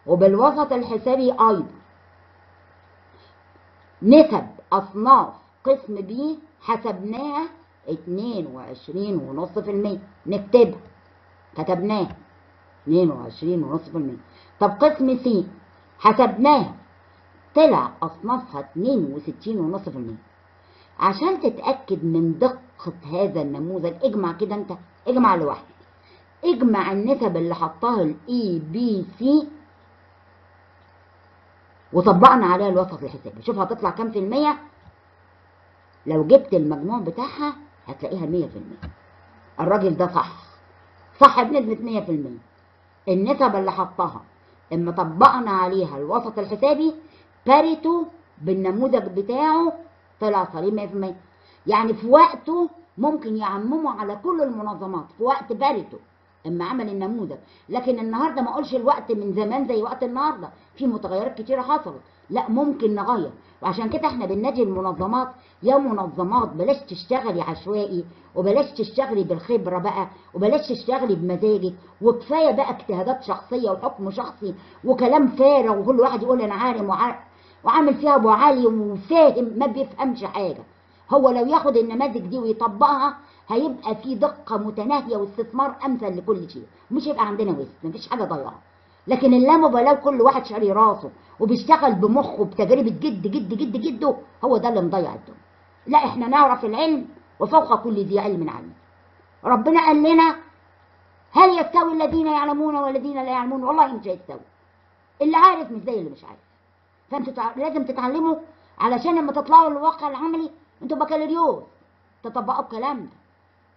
وبالوسط الحسابي أيضا. نسب أصناف قسم B حسبناها 22.5% نكتبها. كتبناها. 22.5% طب قسم C حسبناها طلع أصنافها 62.5% عشان تتأكد من دقة هذا النموذج اجمع كده انت. اجمع لوحدك. اجمع النسب اللي حطها ال ABC وطبقنا عليها الوسط الحسابي. شوف هتطلع كام في المية؟ لو جبت المجموع بتاعها هتلاقيها مية في المية. الراجل ده صح. صح بنسبة مية في المية. النسب اللي حطها اما طبقنا عليها الوسط الحسابي باريتو بالنموذج بتاعه طلع سليم 100% يعني في وقته ممكن يعمموا على كل المنظمات. في وقت باريتو. إما عمل النموذج. لكن النهارده ما أقولش الوقت من زمان زي وقت النهارده. في متغيرات كتيرة حصلت. لا ممكن نغير. وعشان كده إحنا بننادي المنظمات يا منظمات بلاش تشتغلي عشوائي وبلاش تشتغلي بالخبرة بقى وبلاش تشتغلي بمزاجك. وكفاية بقى اجتهادات شخصية وحكم شخصي وكلام فارغ وكل واحد يقول أنا عالم وع- وعامل فيها أبو علي وفاهم ما بيفهمش حاجة. هو لو ياخد النماذج دي ويطبقها هيبقى في دقة متناهية واستثمار أمثل لكل شيء. مش هيبقى عندنا وسط مفيش حاجة ضايعة. لكن اللامبالاة كل واحد شاري راسه وبيشتغل بمخه بتجربه جد جد جد جده هو ده اللي مضيع الدنيا. لا إحنا نعرف العلم وفوق كل ذي علم عليم ربنا قال لنا هل يستوي الذين يعلمون والذين لا يعلمون؟ والله مش هيستوي. اللي عارف مش زي اللي مش عارف. فأنتوا. لازم تتعلموا علشان لما تطلعوا للواقع العملي أنتوا بكالوريوس. تطبقوا الكلام ده.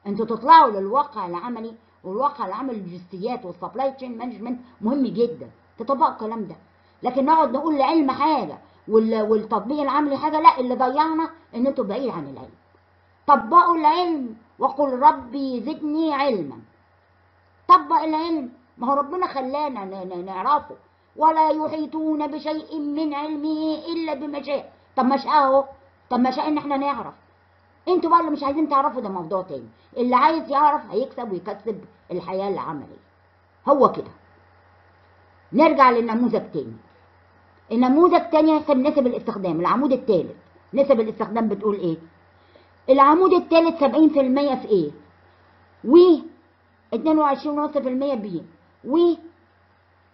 أنتوا تطلعوا للواقع العملي والواقع العملي اللوجستيات وال supply chain management مهم جدا. تطبقوا الكلام ده. لكن نقعد نقول العلم حاجة وال... والتطبيق العملي حاجة لا اللي ضيعنا إن أنتوا بعيد عن العلم. طبقوا العلم وقل ربي زدني علما. طبق العلم. ما هو ربنا خلانا نعرفه. ولا يحيطون بشيء من علمه إلا بما شاء. طب ما شاء أهو. طب ما شاء إن إحنا نعرف. أنتوا بقى اللي مش عايزين تعرفوا ده موضوع تاني. اللي عايز يعرف هيكسب ويكسب الحياة العملية. هو كده. نرجع للنموذج تاني. النموذج تاني يحسب نسب الاستخدام العمود الثالث نسب الاستخدام بتقول إيه؟ العمود الثالث 70% في إيه؟ و 22.5% بي. و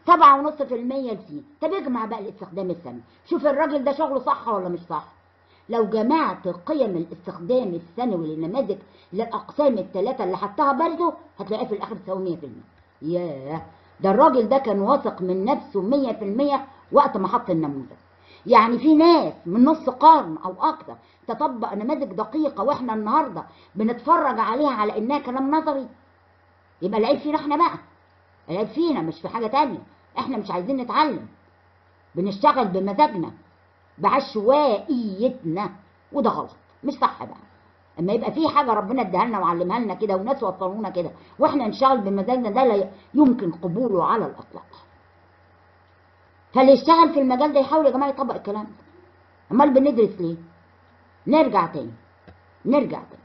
7.5% سي. طب اجمع بقى الاستخدام السنوي شوف الراجل ده شغله صح ولا مش صح. لو جمعت قيم الاستخدام السنوي للنماذج للأقسام الثلاثة اللي حطها برضه هتلاقيه في الآخر تساوي 100% ياه! ده الراجل ده كان واثق من نفسه 100% وقت ما حط النموذج. يعني في ناس من نص قرن أو أكتر تطبق نماذج دقيقة وإحنا النهارده بنتفرج عليها على إنها كلام نظري. يبقى العيب فينا إحنا بقى. العيب فينا مش في حاجة تانية. إحنا مش عايزين نتعلم. بنشتغل بمزاجنا. بعشوائيتنا وده غلط. مش صح بقى. اما يبقى في حاجة ربنا اداها لنا وعلمها لنا كده وناس وصلونا كده وإحنا نشتغل بمزاجنا ده لا يمكن قبوله على الأطلاق. فاللي يشتغل في المجال ده؟ يحاول يا جماعة يطبق الكلام ده. أمال بندرس ليه؟ نرجع تاني. نرجع تاني.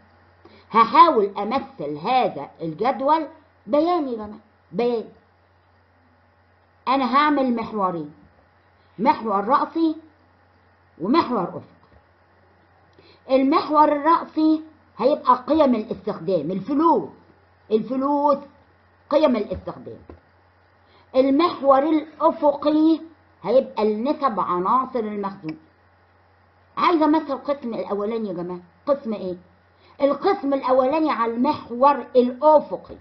هحاول أمثل هذا الجدول. بياني يا جماعة. بيان. أنا هعمل محورين. محور رأسي ومحور أفق المحور الرأسي هيبقى قيم الاستخدام الفلوس. الفلوس قيم الاستخدام. المحور الأفقي هيبقى النسب عناصر المخزون. عايزة مثل القسم الأولاني يا جماعة؟ قسم إيه؟ القسم الأولاني على المحور الأفقي.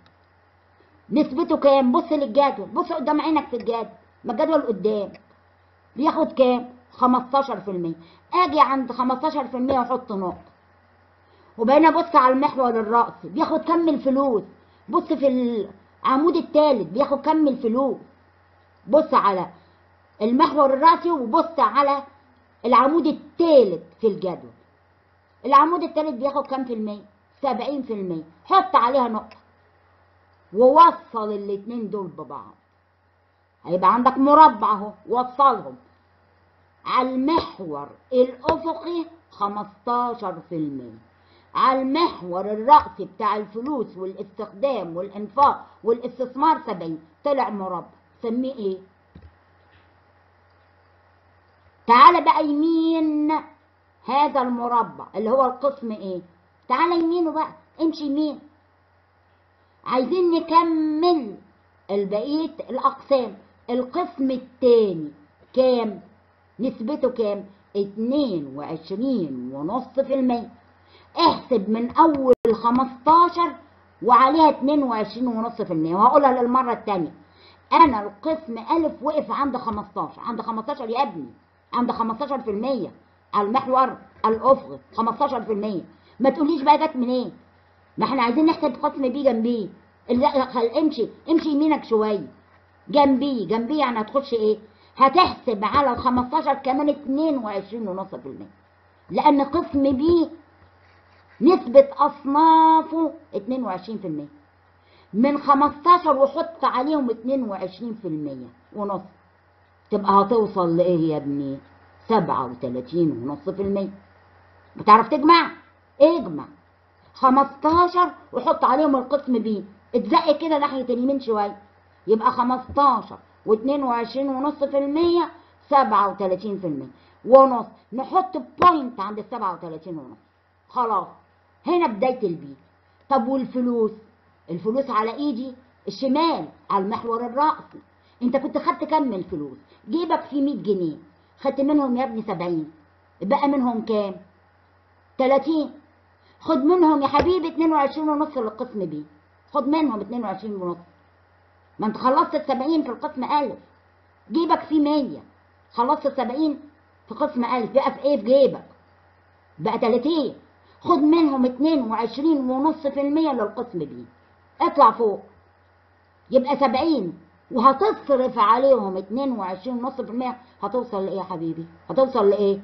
نسبته كام؟ بص للجدول. بص قدام عينك في الجدول. ما الجدول قدام. بياخد كام؟ 15% آجي عند 15% وأحط نقطة. وبقينا بص على المحور الرأسي بياخد كم الفلوس بص في العمود الثالث بياخد كم الفلوس بص على المحور الرأسي وبص على العمود الثالث في الجدول. العمود الثالث بياخد كم في المية؟ 70% حط عليها نقطة. ووصل الاتنين دول ببعض. هيبقى عندك مربع اهو. وصلهم. على المحور الأفقي 15% على المحور الرأسي بتاع الفلوس والاستخدام والإنفاق والاستثمار 70 طلع مربع سميه إيه؟ تعالى بقى يمين هذا المربع اللي هو القسم إيه؟ تعالى يمينه بقى امشي يمين عايزين نكمل البقية الأقسام القسم الثاني كام؟ نسبته كام؟ اتنين وعشرين ونص في المية. احسب من أول خمستاشر وعليها اتنين وعشرين ونص في المية. وهقولها للمرة التانية. أنا القسم ألف وقف عند خمستاشر. عند خمستاشر يا ابني. عند خمستاشر في المية. المحور الأفقي خمستاشر في المية. ما تقوليش بقى جت منين؟ ما إحنا عايزين نحسب قسم بي جنبيه. امشي امشي يمينك شوية. جنبيه جنبيه يعني هتخش إيه؟ هتحسب على ال 15 كمان 22.5% لأن قسم بي نسبة أصنافه 22% من 15 وحط عليهم 22% ونص. تبقى هتوصل لإيه يا ابني؟ 37 ونص في المية. بتعرف تجمع؟ اجمع. 15 وحط عليهم القسم بي اتزق كده ناحية اليمين شوية. يبقى 15 و22 ونص في المية 37 في المية. ونص. نحط point عند ال 37 ونص. خلاص. هنا بداية ال B طب والفلوس؟ الفلوس على إيدي الشمال على المحور الرأسي. أنت كنت خدت كام من الفلوس؟ جيبك فيه 100 جنيه. خدت منهم يا ابني 70 بقى منهم كام؟ 30 خد منهم يا حبيبي 22 ونص للقسم بي خد منهم 22 ونص. ما انت خلصت ال 70 في القسم ألف. جيبك فيه 100 خلصت ال 70 في قسم ألف. بقى في إيه؟ في جيبك. بقى 30 خد منهم 22 ونص في المية للقسم بي اطلع فوق. يبقى 70 وهتصرف عليهم 22 ونص في المية. هتوصل لإيه يا حبيبي؟ هتوصل لإيه؟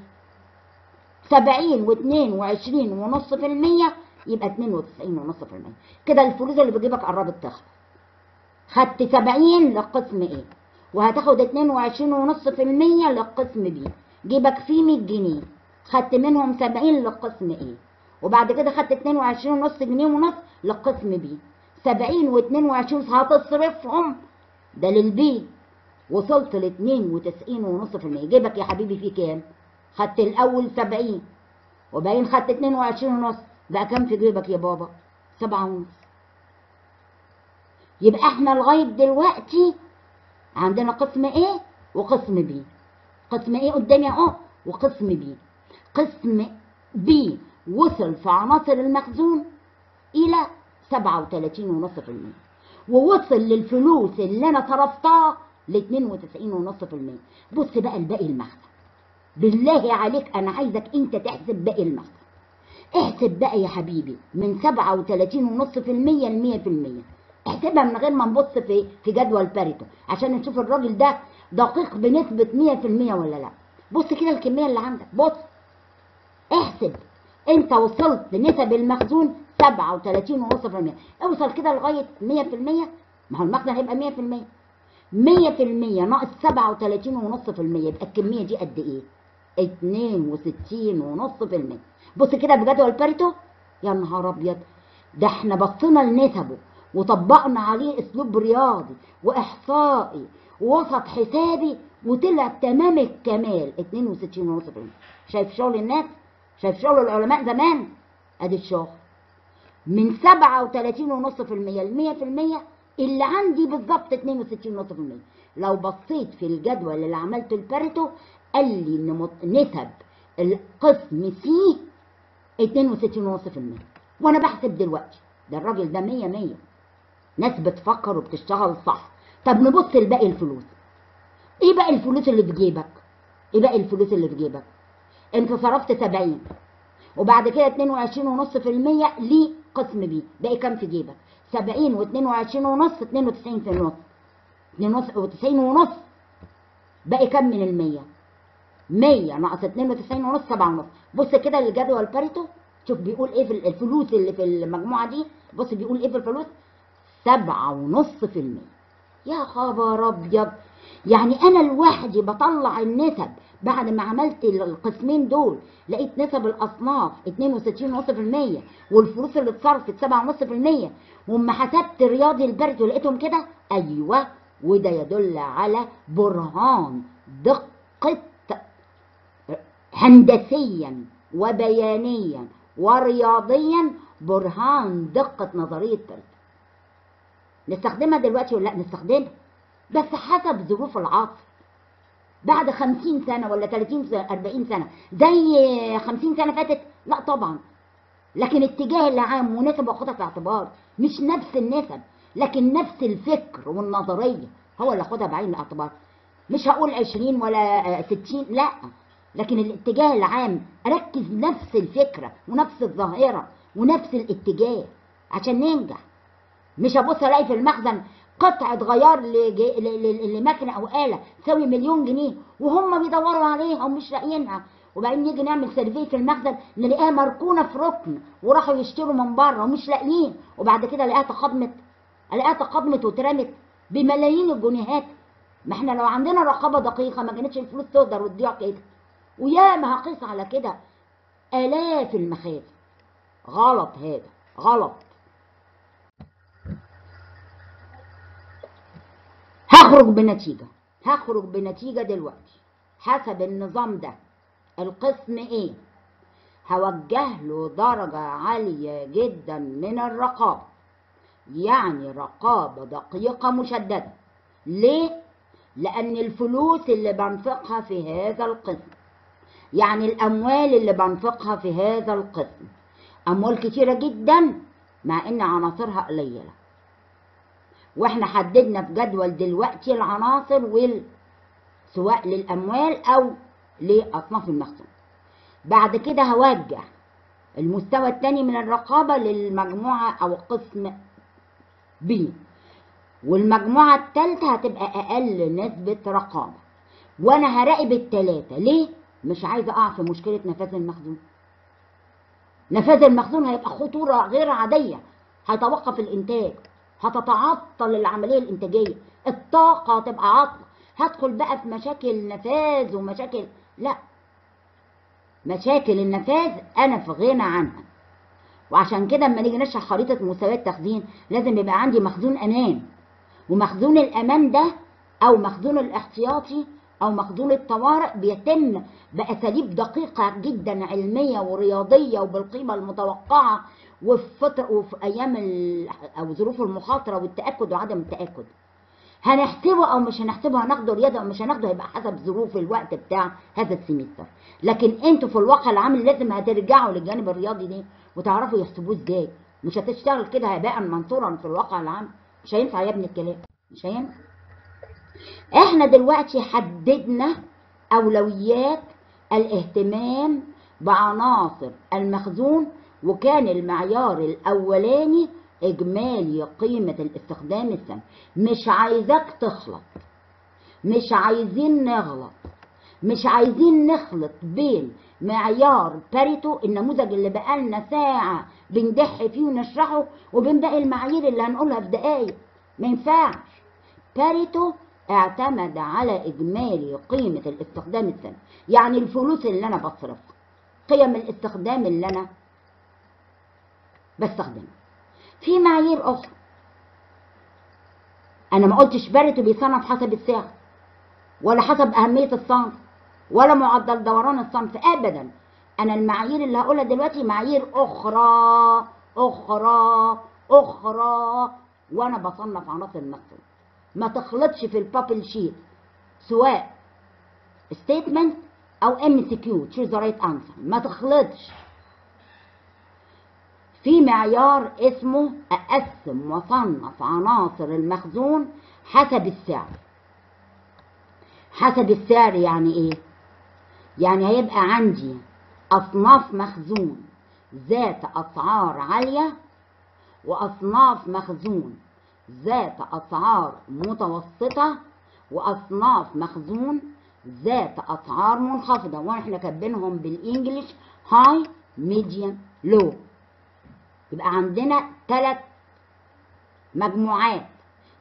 70 و22 ونص في المية. يبقى 92 ونص في المية. كده الفلوس اللي بجيبك قربت تخلص. خدت 70 للقسم إيه وهتاخد 22 ونص في المية للقسم بي جيبك فيه 100 جنيه. خدت منهم 70 للقسم إيه وبعد كده خدت 22 ونص جنيه ونص للقسم بي 70 و22 هتصرفهم. ده للبي وصلت ل 92 ونص في المية. جيبك يا حبيبي فيه كام؟ خدت الأول 70 وبعدين خدت 22 ونص. بقى كام في جيبك يا بابا؟ سبعة ونص. يبقى إحنا لغاية دلوقتي عندنا قسم إيه وقسم بي قسم إيه قدامي اهو وقسم بي قسم بي وصل في عناصر المخزون إلى 37 ونص في المية. ووصل للفلوس اللي أنا صرفتها ل 92 ونص في المية. بص بقى الباقي المخزن. بالله عليك أنا عايزك أنت تحسب باقي المخزن. احسب بقى يا حبيبي من 37 ونص في المية ل 100 في المية. احسبها من غير ما نبص في في جدول باريتو عشان نشوف الراجل ده دقيق بنسبة 100% ولا لا. بص كده الكمية اللي عندك. بص. احسب. انت وصلت لنسب المخزون 37 ونص في المية. اوصل كده لغاية 100% ما هو المخزن هيبقى 100% 100% ناقص 37 ونص في المية. يبقى الكمية دي قد إيه؟ 62 ونص في المية. بص كده بجدول باريتو. يا نهار ابيض. ده إحنا بصينا لنسبه وطبقنا عليه أسلوب رياضي وإحصائي ووسط حسابي وطلع تمام الكمال. 62 ونص شايف شغل الناس؟ شايف شغل العلماء زمان؟ أدي الشغل. من 37 ونص في المية ل 100 في المية اللي عندي بالظبط 62 ونص في المية. لو بصيت في الجدول اللي عملته الباريتو قال لي إن نسب القسم C 62 ونص في المية. وأنا بحسب دلوقتي. ده الراجل ده 100 100 ناس بتفكر وبتشتغل صح. طب نبص لباقي الفلوس. إيه باقي الفلوس اللي في جيبك؟ إيه باقي الفلوس اللي في جيبك؟ انت صرفت 70 وبعد كده 22 ونص في المية لقسم بي باقي كام في جيبك؟ 70 و22 ونص 92 في النص. 92 ونص. باقي كام من المية؟ 100 ناقص 92 ونص 7 ونص. بص كده الجدول باريتو. شوف بيقول إيه في الفلوس اللي في المجموعة دي. بص بيقول إيه في الفلوس. سبعة ونص في المية. يا خبر أبيض. يعني أنا لوحدي بطلع النسب بعد ما عملت القسمين دول. لقيت نسب الأصناف 62.5% والفلوس اللي اتصرفت 7.5% وما حسبت رياضي البرد ولقيتهم كده؟ أيوه. وده يدل على برهان دقة هندسيا وبيانيا ورياضيا برهان دقة نظرية برد نستخدمها دلوقتي ولا لا؟ نستخدمها. بس حسب ظروف العصر بعد خمسين سنة ولا تلاتين سنة أربعين سنة. زي خمسين سنة فاتت؟ لا طبعا. لكن اتجاه العام ونسب واخدها في الاعتبار. مش نفس النسب لكن نفس الفكر والنظرية. هو اللي اخدها بعين الاعتبار. مش هقول عشرين ولا ستين لا. لكن الاتجاه العام اركز نفس الفكرة ونفس الظاهرة ونفس الاتجاه عشان ننجح. مش هبص الاقي في المخزن قطعة غيار لج- ل- ل- لمكنة أو آلة تساوي مليون جنيه وهم بيدوروا عليها ومش لاقيينها. وبعدين نيجي نعمل سيرفي في المخزن نلاقيها مركونة في ركن وراحوا يشتروا من بره ومش لاقيين. وبعد كده الاقيها تقدمت الاقيها تقدمت واترمت بملايين الجنيهات. ما إحنا لو عندنا رقابة دقيقة ما كانتش الفلوس تقدر وتضيع كده. وياما هقيس على كده آلاف المخازن. غلط هذا غلط. هخرج بنتيجة هخرج بنتيجة دلوقتي. حسب النظام ده. القسم إيه هوجه له درجة عالية جدا من الرقابة. يعني رقابة دقيقة مشددة. ليه؟ لأن الفلوس اللي بنفقها في هذا القسم يعني الأموال اللي بنفقها في هذا القسم أموال كتيرة جدا مع إن عناصرها قليلة. وإحنا حددنا في جدول دلوقتي العناصر وال سواء للأموال أو لأصناف المخزون. بعد كده هوجه المستوى الثاني من الرقابة للمجموعة أو قسم B. والمجموعة الثالثة هتبقى أقل نسبة رقابة. وأنا هراقب الثلاثة ليه؟ مش عايزة أقع في مشكلة نفاذ المخزون. نفاذ المخزون هيبقى خطورة غير عادية. هيتوقف الإنتاج. هتتعطل العملية الإنتاجية. الطاقة هتبقى عطلة هدخل بقى في مشاكل نفاذ ومشاكل. لا. مشاكل النفاذ أنا في غنى عنها. وعشان كده اما نيجي نشرح خريطة مستويات تخزين لازم يبقى عندي مخزون أمان. ومخزون الأمان ده أو مخزون الاحتياطي أو مخزون الطوارئ بيتم بأساليب دقيقة جدا علمية ورياضية وبالقيمة المتوقعة وفي وفي أيام أو ظروف المخاطرة والتأكد وعدم التأكد. هنحسبه أو مش هنحسبه هناخده رياضة أو مش هناخده هيبقى حسب ظروف الوقت بتاع هذا السيمستر. لكن أنتوا في الواقع العام لازم هترجعوا للجانب الرياضي ده وتعرفوا يحسبوه إزاي. مش هتشتغل كده هباء منثورا في الواقع العام. مش هينفع يا ابني الكلام. مش هينفع. إحنا دلوقتي حددنا أولويات الاهتمام بعناصر المخزون وكان المعيار الأولاني إجمالي قيمة الاستخدام السنوي مش عايزاك تخلط. مش عايزين نغلط. مش عايزين نخلط بين معيار باريتو النموذج اللي بقالنا ساعة بندح فيه ونشرحه وبين باقي المعايير اللي هنقولها في دقايق. ما ينفعش. باريتو اعتمد على إجمالي قيمة الاستخدام السنوي يعني الفلوس اللي أنا بصرفها. قيم الاستخدام اللي أنا بستخدمها في معايير أخرى. أنا ما قلتش باريتو بيصنف حسب السعر ولا حسب أهمية الصنف ولا معدل دوران الصنف أبدا. أنا المعايير اللي هقولها دلوقتي معايير أخرى أخرى أخرى وأنا بصنف عناصر المخزون ما تخلطش في ال bubble sheet سواء statement أو MCQ choose the right answer ما تخلطش. في معيار اسمه أقسم وصنف عناصر المخزون حسب السعر. حسب السعر يعني إيه؟ يعني هيبقى عندي أصناف مخزون ذات أسعار عالية وأصناف مخزون ذات أسعار متوسطة وأصناف مخزون ذات أسعار منخفضة. وإحنا كاتبينهم بالإنجليش هاي ميديوم لو يبقى عندنا ثلاث مجموعات.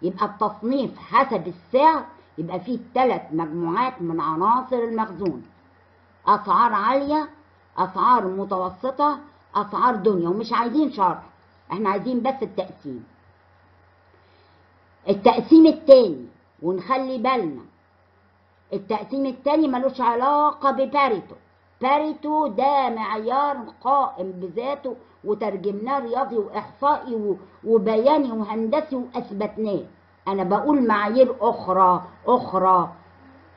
يبقى التصنيف حسب السعر يبقى فيه ثلاث مجموعات من عناصر المخزون. أسعار عالية أسعار متوسطة أسعار دنيا ومش عايزين شرح إحنا عايزين بس التقسيم. التقسيم التاني ونخلي بالنا التقسيم التاني ملوش علاقة بباريتو. باريتو ده معيار قائم بذاته وترجمناه رياضي وإحصائي وبياني وهندسي وأثبتناه. أنا بقول معايير أخرى أخرى.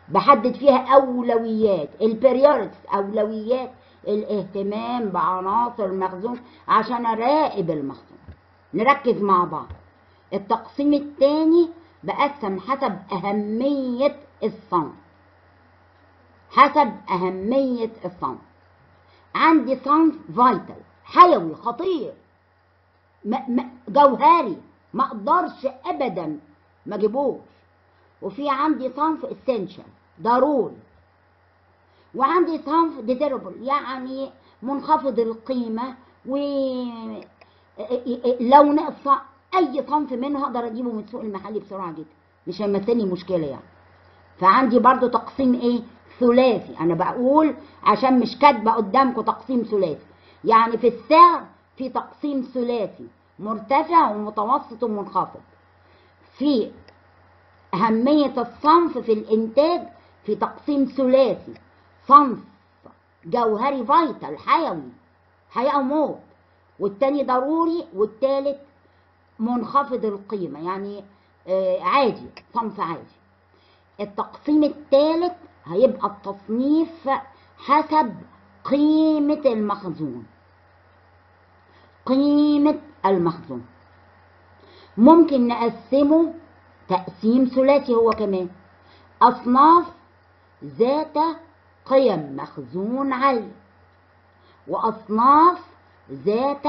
بحدد فيها أولويات. ال priorities أولويات. الاهتمام بعناصر المخزون عشان أراقب المخزون. نركز مع بعض. التقسيم الثاني بقسم حسب أهمية الصنف. حسب أهمية الصنف. عندي صنف vital حيوي خطير جوهري ما أقدرش ابدا ما اجيبوش وفي عندي صنف essential ضروري. وعندي صنف ديزيربل يعني منخفض القيمة و لو نقص أي صنف منه هقدر أجيبه من السوق المحلي بسرعة جدا. مش هيمثلني مشكلة يعني. فعندي برضو تقسيم إيه؟ ثلاثي. أنا بقول عشان مش كاتبة قدامكم تقسيم ثلاثي. يعني في السعر في تقسيم ثلاثي مرتفع ومتوسط ومنخفض. في أهمية الصنف في الإنتاج في تقسيم ثلاثي صنف جوهري فيتال حيوي حياة وموت والتاني ضروري والتالت منخفض القيمة يعني آه عادي صنف عادي. التقسيم الثالث هيبقى التصنيف حسب قيمة المخزون. قيمة المخزون. ممكن نقسمه تقسيم ثلاثي هو كمان. أصناف ذات قيم مخزون عالية وأصناف ذات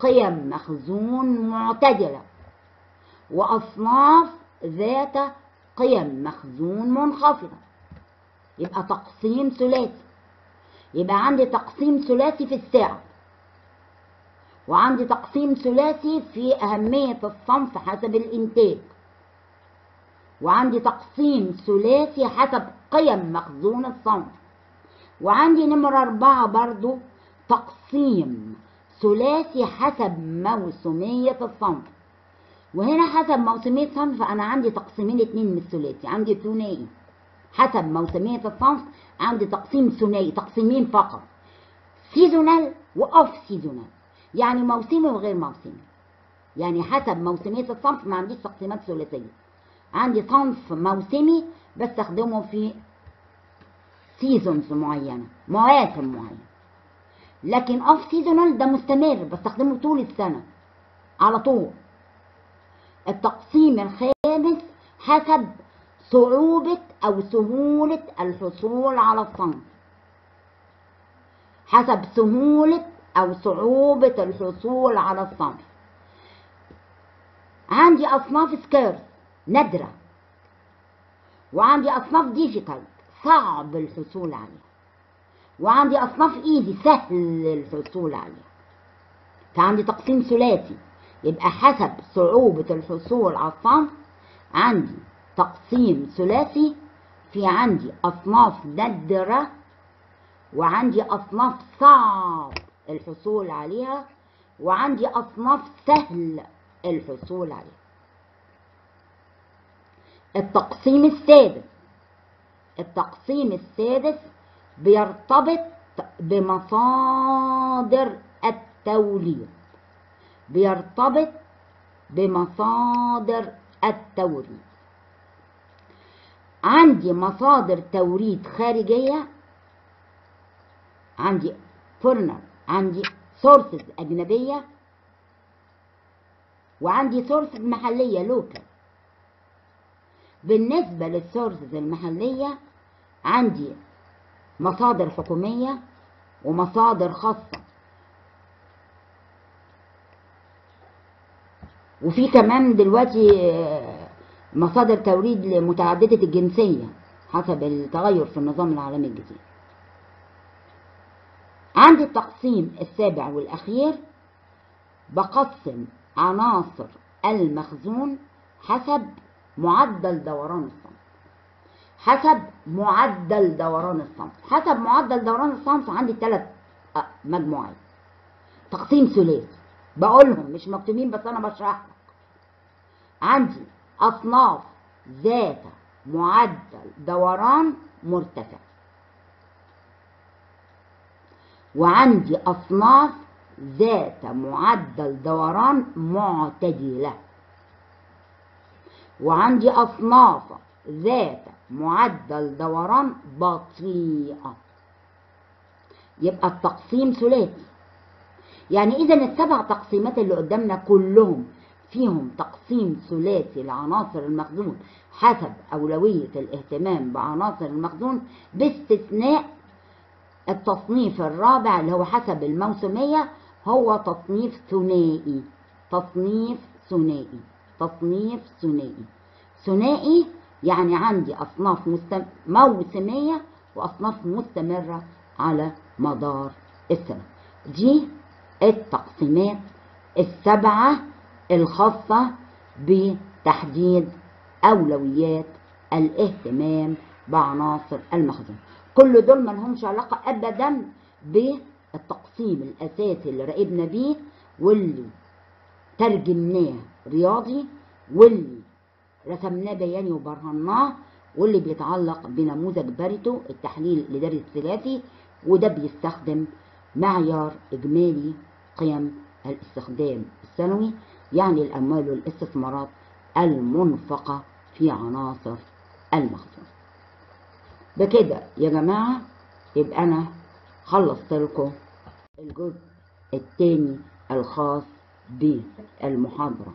قيم مخزون معتدلة. وأصناف ذات قيم مخزون منخفضة. يبقى تقسيم ثلاثي. يبقى عندي تقسيم ثلاثي في السعر وعندي تقسيم ثلاثي في أهمية الصنف حسب الإنتاج. وعندي تقسيم ثلاثي حسب قيم مخزون الصنف وعندي نمرة أربعة برضو تقسيم ثلاثي حسب موسمية الصنف وهنا حسب موسمية الصنف أنا عندي تقسيمين اتنين من الثلاثي. عندي ثنائي حسب موسمية الصنف عندي تقسيم ثنائي تقسيمين فقط. seasonal و off seasonal. يعني موسمي وغير موسمي. يعني حسب موسمية الصنف ما عنديش تقسيمات ثلاثية. عندي صنف موسمي بستخدمه في seasons معينة مواسم معينة. لكن off seasonal ده مستمر بستخدمه طول السنة على طول. التقسيم الخامس حسب صعوبة أو سهولة الحصول على الصنف. حسب سهولة أو صعوبة الحصول على الصنف. عندي أصناف scarce نادرة. وعندي أصناف difficult صعب الحصول عليها. وعندي أصناف إيدي سهل الحصول عليها. فعندي تقسيم ثلاثي يبقى حسب صعوبة الحصول على الصنف عندي تقسيم ثلاثي في عندي أصناف نادرة وعندي أصناف صعب الحصول عليها وعندي أصناف سهل الحصول عليها. التقسيم السادس. التقسيم السادس بيرتبط بمصادر التوريد. بيرتبط بمصادر التوريد عندي مصادر توريد خارجية. عندي foreign عندي sources أجنبية وعندي sources محلية local بالنسبة للسورسز المحلية عندي مصادر حكومية ومصادر خاصة. وفي كمان دلوقتي مصادر توريد متعددة الجنسية حسب التغير في النظام العالمي الجديد. عندي التقسيم السابع والأخير بقسم عناصر المخزون حسب معدل دوران الصنف حسب معدل دوران الصنف حسب معدل دوران الصنف عندي ثلاث مجموعات. تقسيم ثلاثي. بقولهم مش مكتوبين بس أنا بشرح لك. عندي أصناف ذات معدل دوران مرتفع. وعندي أصناف ذات معدل دوران معتدلة. وعندي أصناف ذات معدل دوران بطيئة. يبقى التقسيم ثلاثي. يعني إذا السبع تقسيمات اللي قدامنا كلهم فيهم تقسيم ثلاثي لعناصر المخزون حسب أولوية الاهتمام بعناصر المخزون باستثناء التصنيف الرابع اللي هو حسب الموسمية هو تصنيف ثنائي. تصنيف ثنائي. تصنيف ثنائي. ثنائي يعني عندي أصناف مستم... موسمية وأصناف مستمرة على مدار السنة. دي التقسيمات السبعة الخاصة بتحديد أولويات الاهتمام بعناصر المخزون. كل دول ما لهمش علاقة أبدا بالتقسيم الأساسي اللي راقبنا بيه واللي ترجمناه رياضي واللي رسمناه بياني وبرهناه واللي بيتعلق بنموذج باريتو التحليل الإداري الثلاثي وده بيستخدم معيار إجمالي قيم الاستخدام السنوي يعني الأموال والاستثمارات المنفقة في عناصر المخزون. بكده يا جماعة يبقى أنا خلصت لكم الجزء الثاني الخاص بالمحاضرة.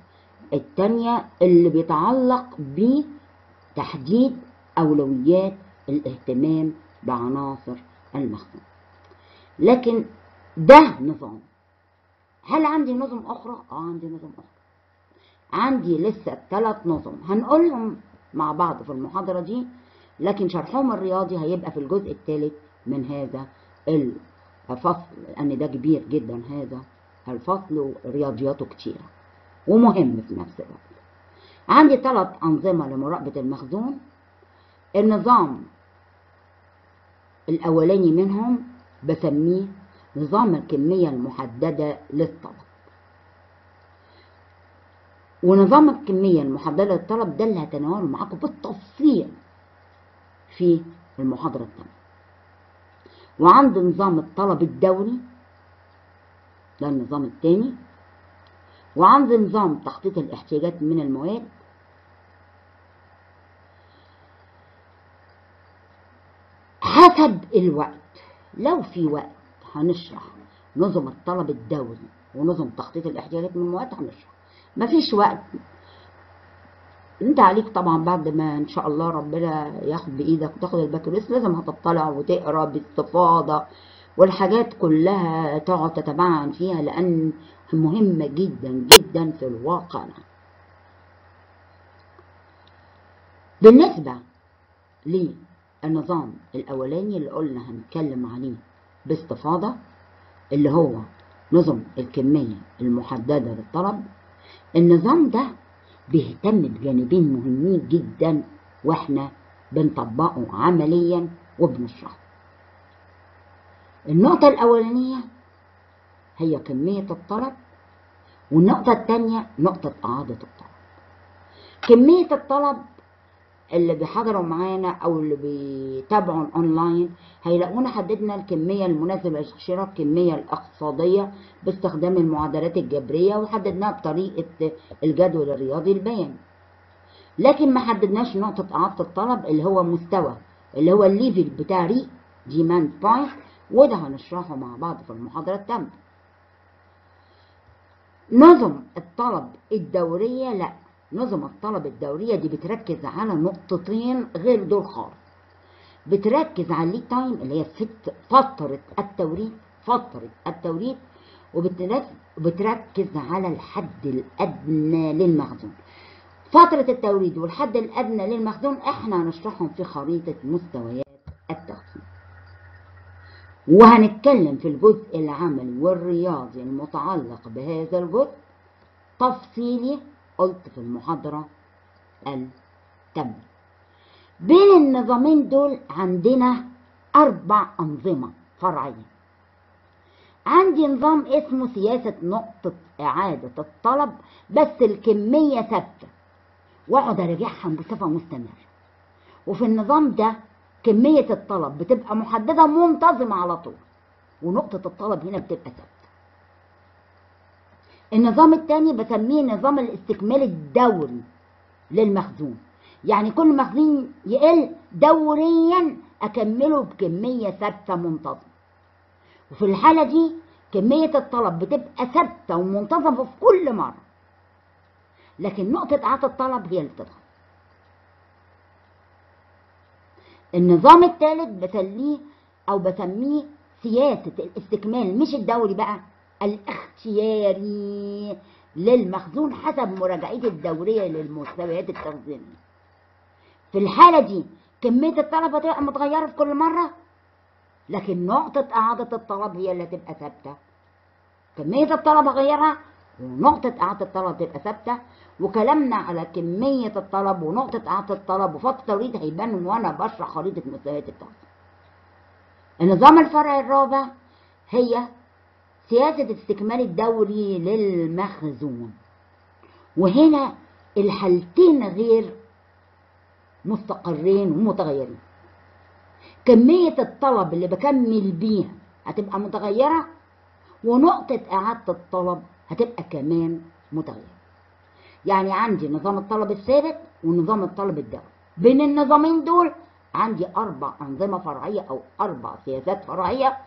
الثانية اللي بيتعلق بتحديد أولويات الاهتمام بعناصر المخزون. لكن ده نظام. هل عندي نظم أخرى؟ آه عندي نظم أخرى. عندي لسه ثلاث نظم. هنقولهم مع بعض في المحاضرة دي لكن شرحهم الرياضي هيبقى في الجزء الثالث من هذا الفصل لأن ده كبير جدا هذا الفصل ورياضياته كتيرة ومهم في نفس الوقت. عندي ثلاث أنظمة لمراقبة المخزون. النظام الأولاني منهم بسميه نظام الكمية المحددة للطلب. ونظام الكمية المحددة للطلب ده اللي هتناوله معاكم بالتفصيل. في المحاضرة الثانية. وعند نظام الطلب الدوري ده النظام الثاني وعند نظام تخطيط الاحتياجات من المواد حسب الوقت. لو في وقت هنشرح نظم الطلب الدوري ونظم تخطيط الاحتياجات من المواد هنشرح. مفيش وقت انت عليك طبعا بعد ما إن شاء الله ربنا ياخد بإيدك وتاخد البكالوريوس لازم هتطلع وتقرأ باستفاضة والحاجات كلها تقعد تتبعن فيها لأن مهمة جدا جدا في الواقع. بالنسبة للنظام الأولاني اللي قلنا هنتكلم عليه باستفاضة اللي هو نظم الكمية المحددة للطلب النظام ده بيهتم بجانبين مهمين جدا وإحنا بنطبقه عمليا وبنشرحه. النقطة الأولانية هي كمية الطلب والنقطة الثانية نقطة إعادة الطلب. كمية الطلب اللي بيحضروا معانا أو اللي بيتابعوا أونلاين هيلاقونا حددنا الكمية المناسبة لتشغيل الكمية الاقتصادية باستخدام المعادلات الجبرية وحددناها بطريقة الجدول الرياضي البياني. لكن ما حددناش نقطة إعادة الطلب اللي هو مستوى اللي هو ال level بتاع re-demand point وده هنشرحه مع بعض في المحاضرة التامنة. نظم الطلب الدورية لأ نظم الطلب الدورية دي بتركز على نقطتين غير دول خالص. بتركز على ال lead time اللي هي فترة التوريد فترة التوريد وبتركز على الحد الأدنى للمخزون. فترة التوريد والحد الأدنى للمخزون إحنا هنشرحهم في خريطة مستويات التخزين. وهنتكلم في الجزء العملي والرياضي المتعلق بهذا الجزء تفصيلي قلت في المحاضرة التامة بين النظامين دول عندنا أربع أنظمة فرعية. عندي نظام اسمه سياسة نقطة إعادة الطلب بس الكمية ثابتة وأقعد أراجعها بصفة مستمرة. وفي النظام ده كمية الطلب بتبقى محددة منتظمة على طول ونقطة الطلب هنا بتبقى ثابتة. النظام الثاني بسميه نظام الاستكمال الدوري للمخزون. يعني كل مخزون يقل دوريا أكمله بكمية ثابتة منتظمه وفي الحالة دي كمية الطلب بتبقى ثابتة ومنتظمة في كل مرة. لكن نقطة اعاده الطلب هي اللي بتتغير النظام الثالث بسميه أو بسميه سياسة الاستكمال مش الدوري بقى. الاختياري للمخزون حسب مراجعته الدورية للمستويات التخزينية في الحالة دي كمية الطلب هتبقى متغيرة في كل مرة لكن نقطة إعادة الطلب هي اللي هتبقى ثابتة. كمية الطلب أغيرها ونقطة إعادة الطلب تبقى ثابتة وكلامنا على كمية الطلب ونقطة إعادة الطلب وفترة التوريد هيبان وأنا بشرح خريطة مستويات التخزين النظام الفرعي الرابع هي سياسة الاستكمال الدوري للمخزون. وهنا الحالتين غير مستقرين ومتغيرين. كمية الطلب اللي بكمل بيها هتبقى متغيرة ونقطة إعادة الطلب هتبقى كمان متغيرة. يعني عندي نظام الطلب الثابت ونظام الطلب الدوري. بين النظامين دول عندي أربع أنظمة فرعية أو أربع سياسات فرعية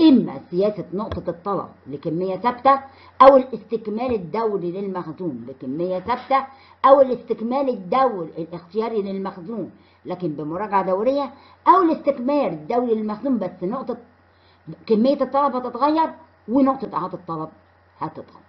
إما سياسة نقطة الطلب لكمية ثابتة أو الاستكمال الدوري للمخزون لكمية ثابتة أو الاستكمال الدوري الاختياري للمخزون لكن بمراجعة دورية أو الاستكمال الدوري للمخزون بس نقطة كمية الطلب هتتغير ونقطة إعادة الطلب هتتغير